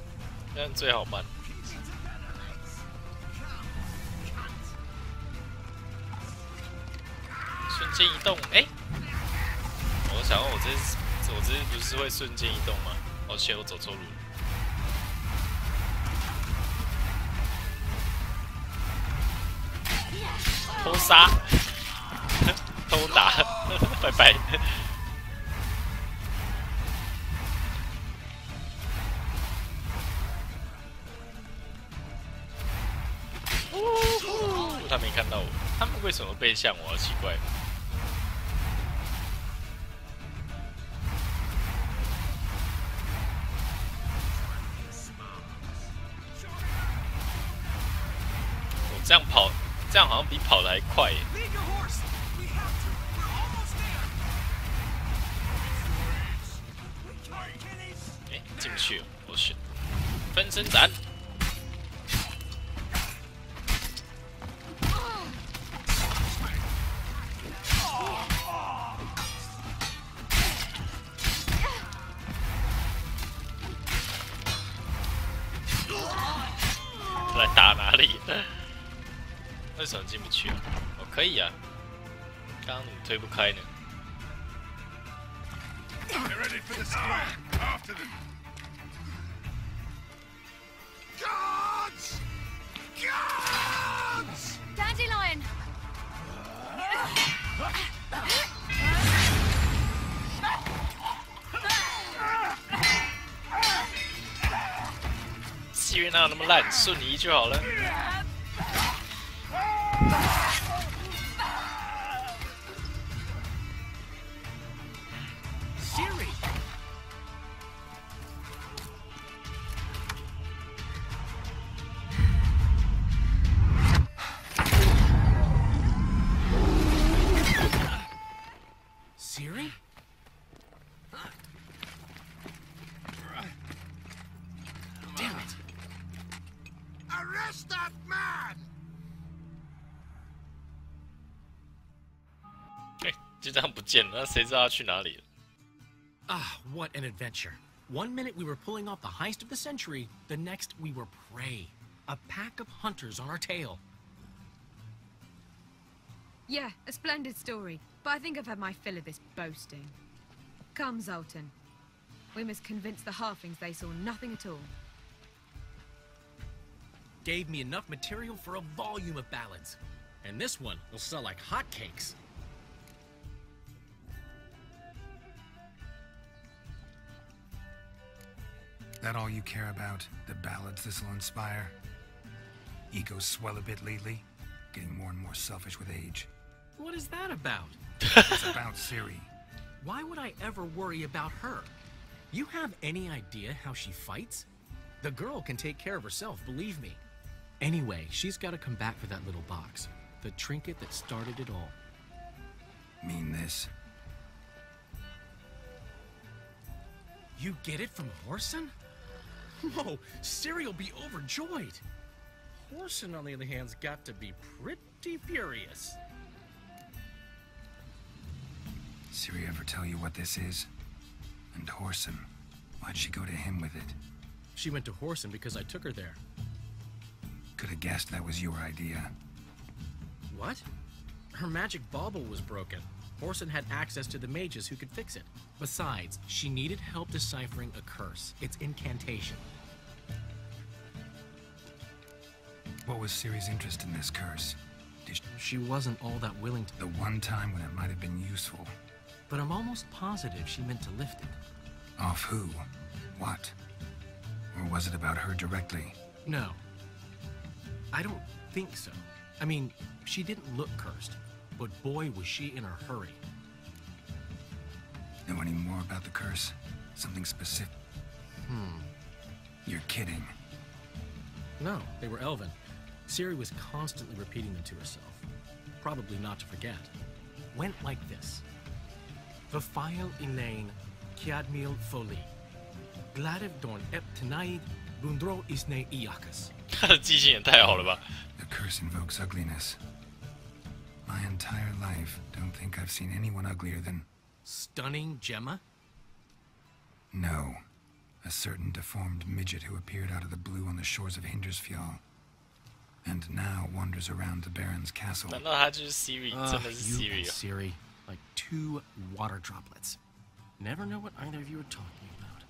这样追好慢。瞬间移动，哎、我想问我这我这不是会瞬间移动吗？抱歉，我走错路了。偷杀，*laughs* 偷打，*laughs* 拜拜。他没看到我，他们为什么背向我？奇怪。烂？顺移就好了。就这样不见了，那谁知道他去哪里了？ Ah, what an adventure. One minute we were pulling off the heist of the century, the next we were prey. A pack of hunters on our tail. Yeah, a splendid story. But I think I've had my fill of this boasting. Come, Zoltan. We must convince the halflings they saw nothing at all. Gave me enough material for a volume of ballads. And this one will sell like hotcakes. That all you care about? The ballads this'll inspire? Egos swell a bit lately? Getting more and more selfish with age. What is that about? It's about Ciri. *laughs* Why would I ever worry about her? You have any idea how she fights? The girl can take care of herself, believe me. Anyway, she's got to come back for that little box. The trinket that started it all. Mean this? You get it from Whoreson? Whoa, Ciri will be overjoyed. Whoreson, on the other hand's got to be pretty furious. Ciri ever tell you what this is? And Whoreson, why'd she go to him with it? She went to Whoreson because I took her there. Could have guessed that was your idea. What? Her magic bauble was broken. Whoreson had access to the mages who could fix it. Besides, she needed help deciphering a curse. It's incantation. What was Ciri's interest in this curse? Did she... she wasn't all that willing to. The one time when it might have been useful. But I'm almost positive she meant to lift it. Off who? What? Or was it about her directly? No. I don't think so. I mean, she didn't look cursed, but boy was she in a hurry. Know any more about the curse? Something specific? Hmm. You're kidding. No, they were Elven. Ciri was constantly repeating them to herself, probably not to forget. Went like this. Vafael Elaine Kiadmil Foli. Gladiv Dorn Eptanaid Bundro Isne Iakas. *laughs* the curse invokes ugliness, my entire life, don't think I've seen anyone uglier than... Stunning Gemma? No. A certain deformed midget who appeared out of the blue on the shores of Hindarsfjall. And now wanders around the Baron's castle. I don't know how to Ciri. Uh, you Ciri. Like two water droplets. Never know what either of you are talking about.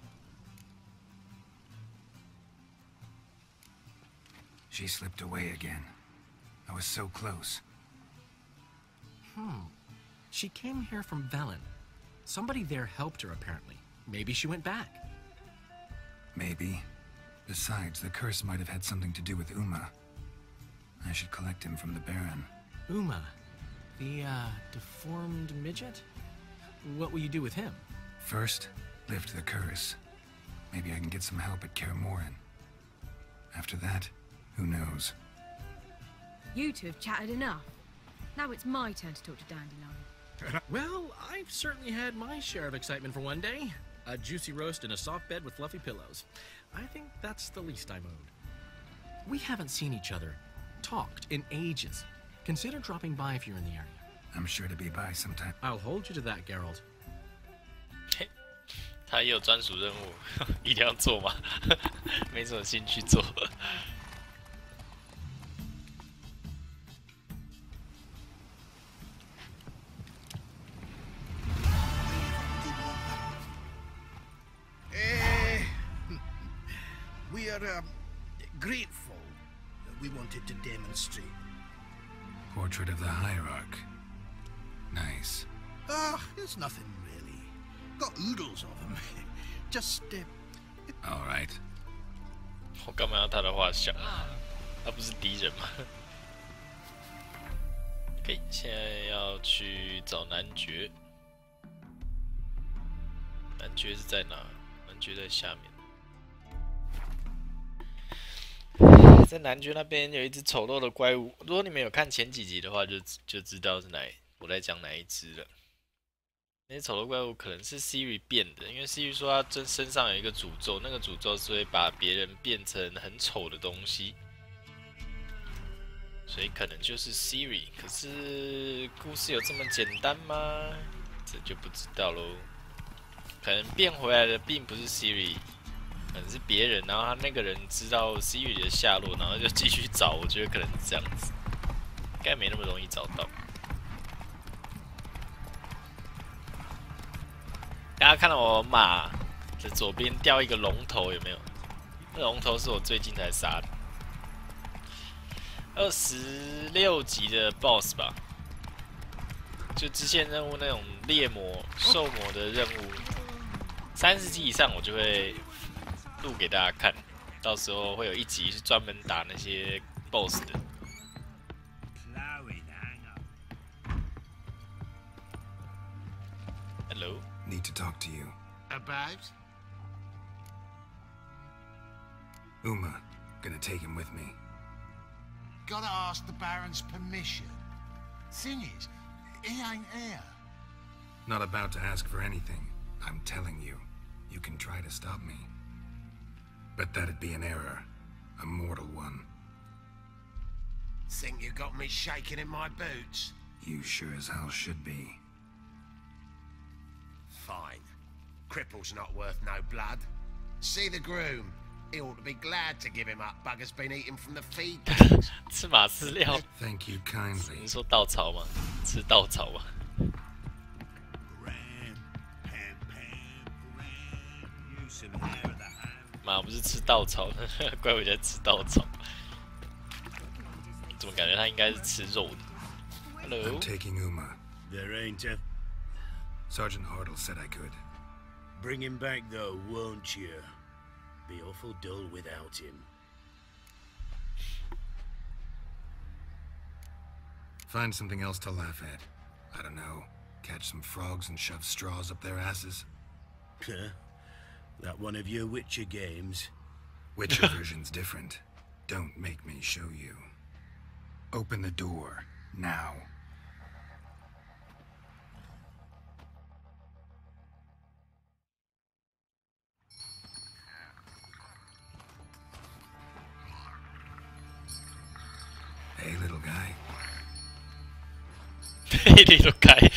She slipped away again. I was so close. Hmm. She came here from Velen. Somebody there helped her, apparently. Maybe she went back. Maybe. Besides, the curse might have had something to do with Uma. I should collect him from the Baron. Uma, the, uh, deformed midget? What will you do with him? First, lift the curse. Maybe I can get some help at Kaer Morhen. After that, who knows? You two have chatted enough. Now it's my turn to talk to Dandelion. well, I've certainly had my share of excitement for one day. A juicy roast in a soft bed with fluffy pillows. I think that's the least I'm owed. We haven't seen each other, talked in ages. Consider dropping by if you're in the area. I'm sure to be by sometime. I'll hold you to that, Geralt. *laughs* 他也有专属任务，一定要做吗？没什么兴趣做。 *laughs* *laughs* grateful that we wanted to demonstrate. Portrait of the Hierarch. Nice. Ah, it's nothing really. Got oodles of them. *laughs* Just, uh, All right. *laughs* 我干嘛要他的画像？他不是敌人吗？OK，现在要去找男爵。男爵是在哪？男爵在下面。 *laughs* 在男爵那边有一只丑陋的怪物，如果你们有看前几集的话就，就知道是哪我在讲哪一只了。那些丑陋怪物可能是 Siri 变的，因为 Siri 说他真身上有一个诅咒，那个诅咒是会把别人变成很丑的东西，所以可能就是 Siri。可是故事有这么简单吗？这就不知道喽。可能变回来的并不是 Siri，可能是别人，然后他那个人知道 Siri 的下落，然后就继续找。我觉得可能是这样子，应该没那么容易找到。大家看到我马的左边掉一个龙头有没有？那龙头是我最近才杀的，二十六级的 BOSS 吧，就支线任务那种猎魔、兽魔的任务，三十级以上我就会录给大家看，到时候会有一集是专门打那些 BOSS 的。Hello. Need to talk to you. About? Uma, gonna take him with me. Gotta ask the Baron's permission. Thing is, he ain't here. Not about to ask for anything. I'm telling you, you can try to stop me. But that'd be an error. A mortal one. Think you got me shaking in my boots? You sure as hell should be. Fine. Cripple's not worth no blood. See the groom. He ought to be glad to give him up. Bugger's been eating from the feed. *laughs* *laughs* 吃马饲料。 Thank you kindly. 你说稻草吗？吃稻草吗？ 马不是吃稻草的，怪我在吃稻草。怎么感觉他应该是吃肉的 I'm *laughs* taking Uma. There ain't a. Sergeant Hartle said I could. Bring him back, though, won't you? Be awful dull without him. Find something else to laugh at. I don't know. Catch some frogs and shove straws up their asses. That one of your Witcher games? Witcher version's different. Don't make me show you. Open the door, now. Hey, little guy. *laughs* hey, little guy.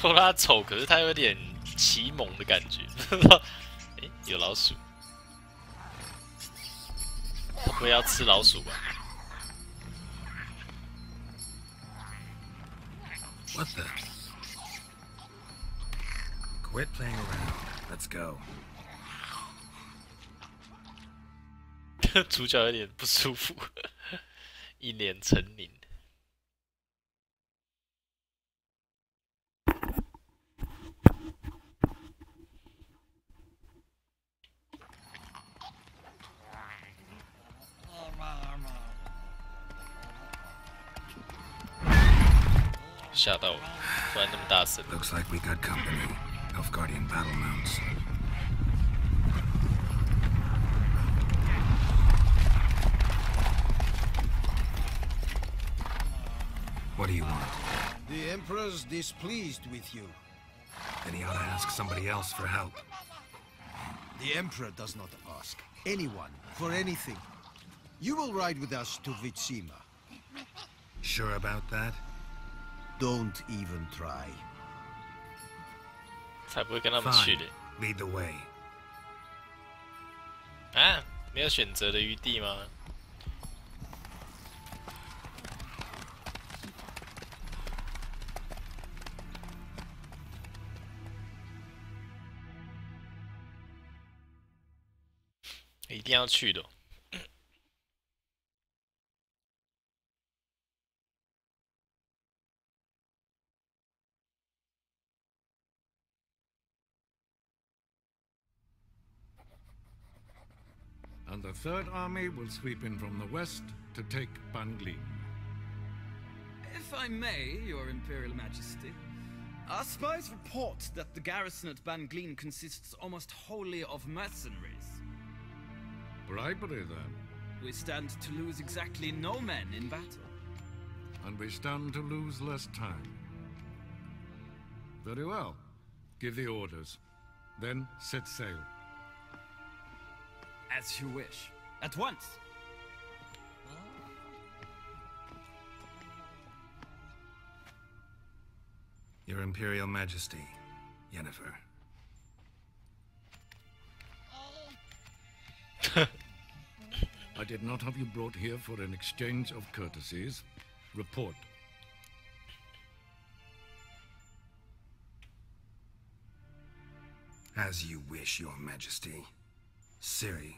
说他丑，可是他有点奇猛的感觉。*laughs* 哎，有老鼠，他不会要吃老鼠吧？What the? Quit playing around. Let's go. *laughs* 主角有点不舒服，*laughs* 一脸狰狞。Looks like we got company. Nilfgaardian battle mounts. What do you want? The Emperor's displeased with you. Then he ought to ask somebody else for help. The Emperor does not ask anyone for anything. You will ride with us to Vizima. Sure about that? Don't even try. 才不会跟他们去.的 Lead the way. 啊！没有选择的余地吗？一定要去的哦、Third Army will sweep in from the west to take Banglin. If I may, Your Imperial Majesty, our spies report that the garrison at Banglin consists almost wholly of mercenaries. Bribery, then. We stand to lose exactly no men in battle. And we stand to lose less time. Very well. Give the orders. Then set sail. As you wish. At once. Your Imperial Majesty, Yennefer. I did not have you brought here for an exchange of courtesies. Report. As you wish, Your Majesty. Ciri.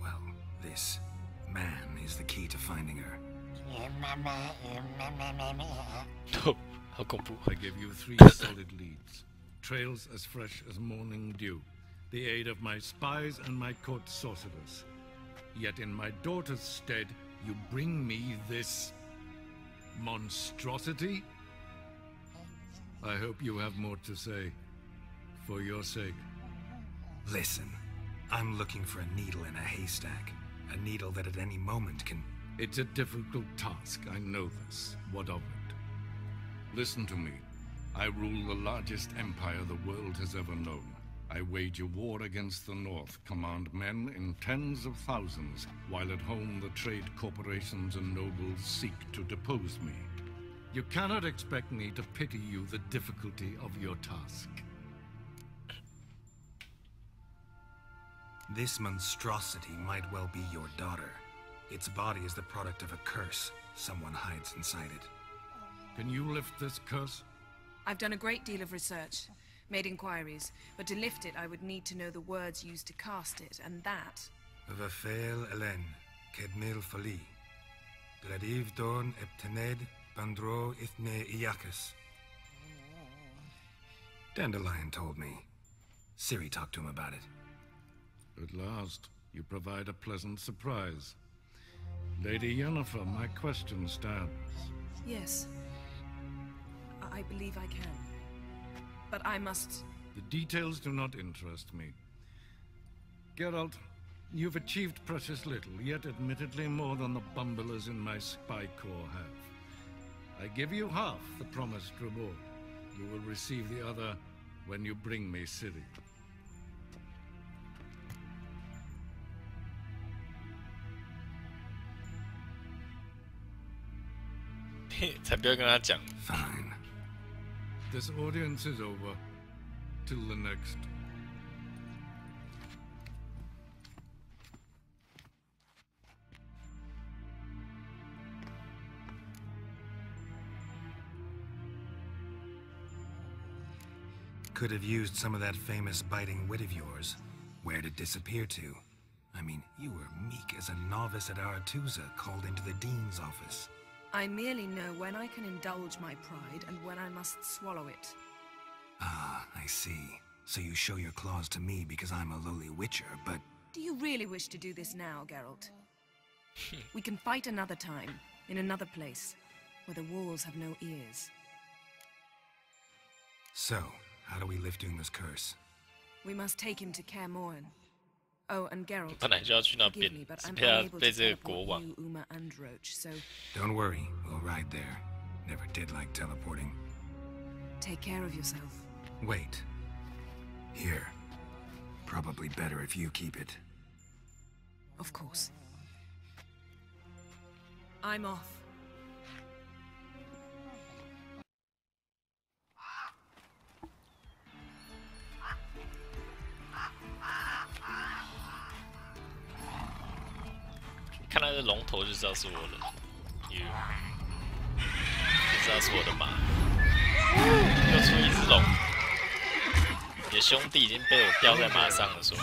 Well, this man is the key to finding her. *laughs* Oh, I give you three *laughs* solid leads. Trails as fresh as morning dew. The aid of my spies and my court sorcerers. Yet in my daughter's stead, you bring me this monstrosity? I hope you have more to say. For your sake. Listen, I'm looking for a needle in a haystack. A needle that at any moment can. It's a difficult task, I know this. What of it? Listen to me. I rule the largest empire the world has ever known. I wage a war against the North, command men in tens of thousands, while at home the trade corporations and nobles seek to depose me. You cannot expect me to pity you the difficulty of your task. This monstrosity might well be your daughter. Its body is the product of a curse someone hides inside it. Can you lift this curse? I've done a great deal of research, made inquiries, but to lift it I would need to know the words used to cast it, and that... Vafael Elen, Kedmil Fali. Gladiv Dorn Eptened Bandro Ithne Iacus. Dandelion told me. Ciri talked to him about it. At last, you provide a pleasant surprise. Lady Yennefer, my question stands. Yes. I, believe I can. But I must... The details do not interest me. Geralt, you've achieved precious little, yet admittedly more than the bumblers in my spy corps have. I give you half the promised reward. You will receive the other when you bring me Ciri. *laughs* 才不要跟他讲。Fine. This audience is over. Till the next. Could have used some of that famous biting wit of yours. Where'd it disappear to? I mean, you were meek as a novice at Aretuza called into the dean's office. I merely know when I can indulge my pride and when I must swallow it. Ah, I see. So you show your claws to me because I'm a lowly witcher, but... Do you really wish to do this now, Geralt? *laughs* we can fight another time, in another place, where the walls have no ears. So, how do we lift Uma's curse? We must take him to Kaer Morhen. Oh, and Geralt, 本来就要去那 forgive 边 me, but 是 I'm 被他 unable 被 to 这个国 teleport 王 you, Uma, and Roach, so Don't worry, we'll ride there. Never did like teleporting. take care of yourself. Wait. Here. Probably better if you keep it. Of course. I'm off. 龙头就知道是我的，you，就知道是我的马。又出一只龙，你的兄弟已经被我标在马上了，说。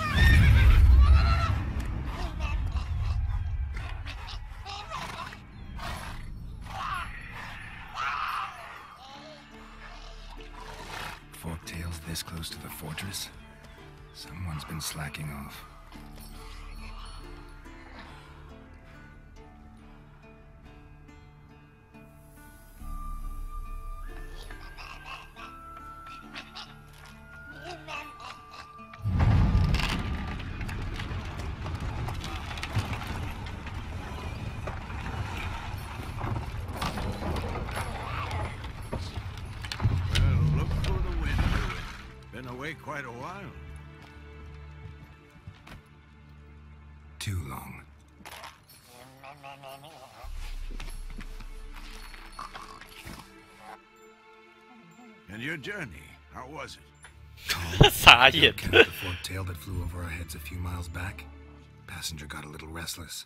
Journey, how was it? 傻眼。Count *laughs* the forktail that flew over our heads a few miles back. Passenger got a little restless.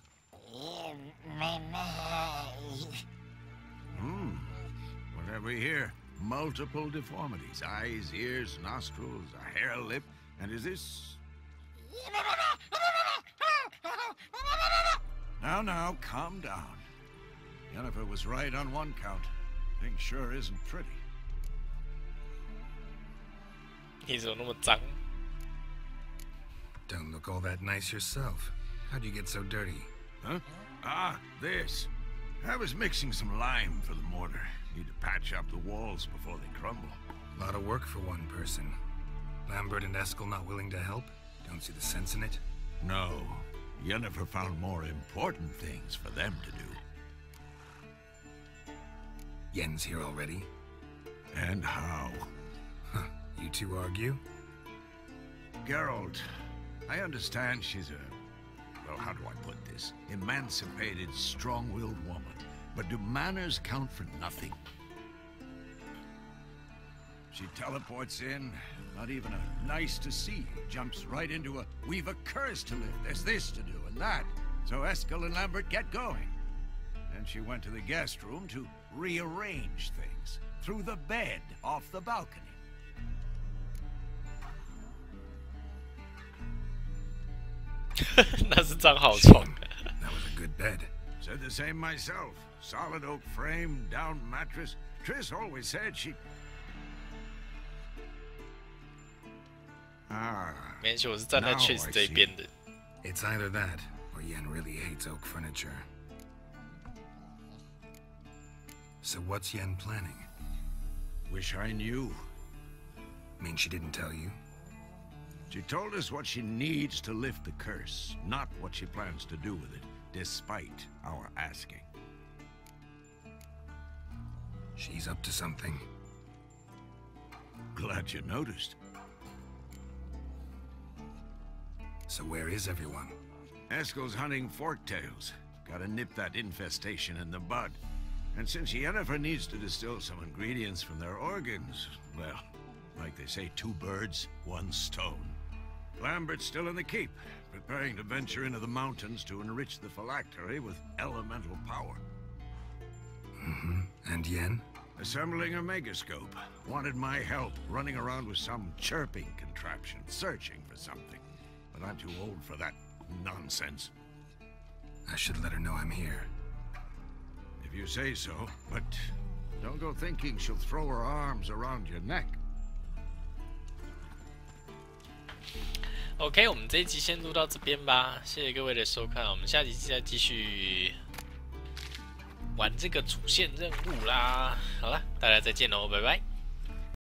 Hmm. What have we here? Multiple deformities. Eyes, ears, nostrils, a hair lip. And is this... Now, now, calm down. Yennefer was right on one count. Thing sure isn't pretty. 你怎么那么脏？ Don't look all that nice yourself. How'd you get so dirty? Huh? Ah, this. I was mixing some lime for the mortar. Need to patch up the walls before they crumble. A lot of work for one person. Lambert and Eskel not willing to help? Don't see the sense in it? No. Yennefer found more important things for them to do. Yen's here already? And how? You two argue? Geralt, I understand she's a... Well, how do I put this? Emancipated, strong-willed woman. But do manners count for nothing? She teleports in, not even a nice to see, jumps right into a we've a curse to live, there's this to do and that. So Eskel and Lambert get going. And she went to the guest room to rearrange things. Threw the bed, off the balcony. *laughs* 那是张好床。 That was a good bed. Said the same myself. Solid oak frame, down mattress. Triss always said she... Ah. 没关系，我是站在 Now Chase I 这一 see. 边的。 It's either that, or Yen really hates oak furniture. So what's Yen planning? Wish I knew. Mean she didn't tell you? She told us what she needs to lift the curse, not what she plans to do with it, despite our asking. She's up to something. Glad you noticed. So where is everyone? Eskel's hunting forktails. Gotta nip that infestation in the bud. And since Yennefer needs to distill some ingredients from their organs, well, like they say, two birds, one stone. Lambert's still in the keep, preparing to venture into the mountains to enrich the phylactery with elemental power. Mm-hmm. And Yen? Assembling a megascope. Wanted my help running around with some chirping contraption, searching for something. But I'm too old for that nonsense. I should let her know I'm here. If you say so, but don't go thinking she'll throw her arms around your neck. OK，我们这一集先录到这边吧，谢谢各位的收看，我们下集再继续玩这个主线任务啦。好了，大家再见喽，拜拜。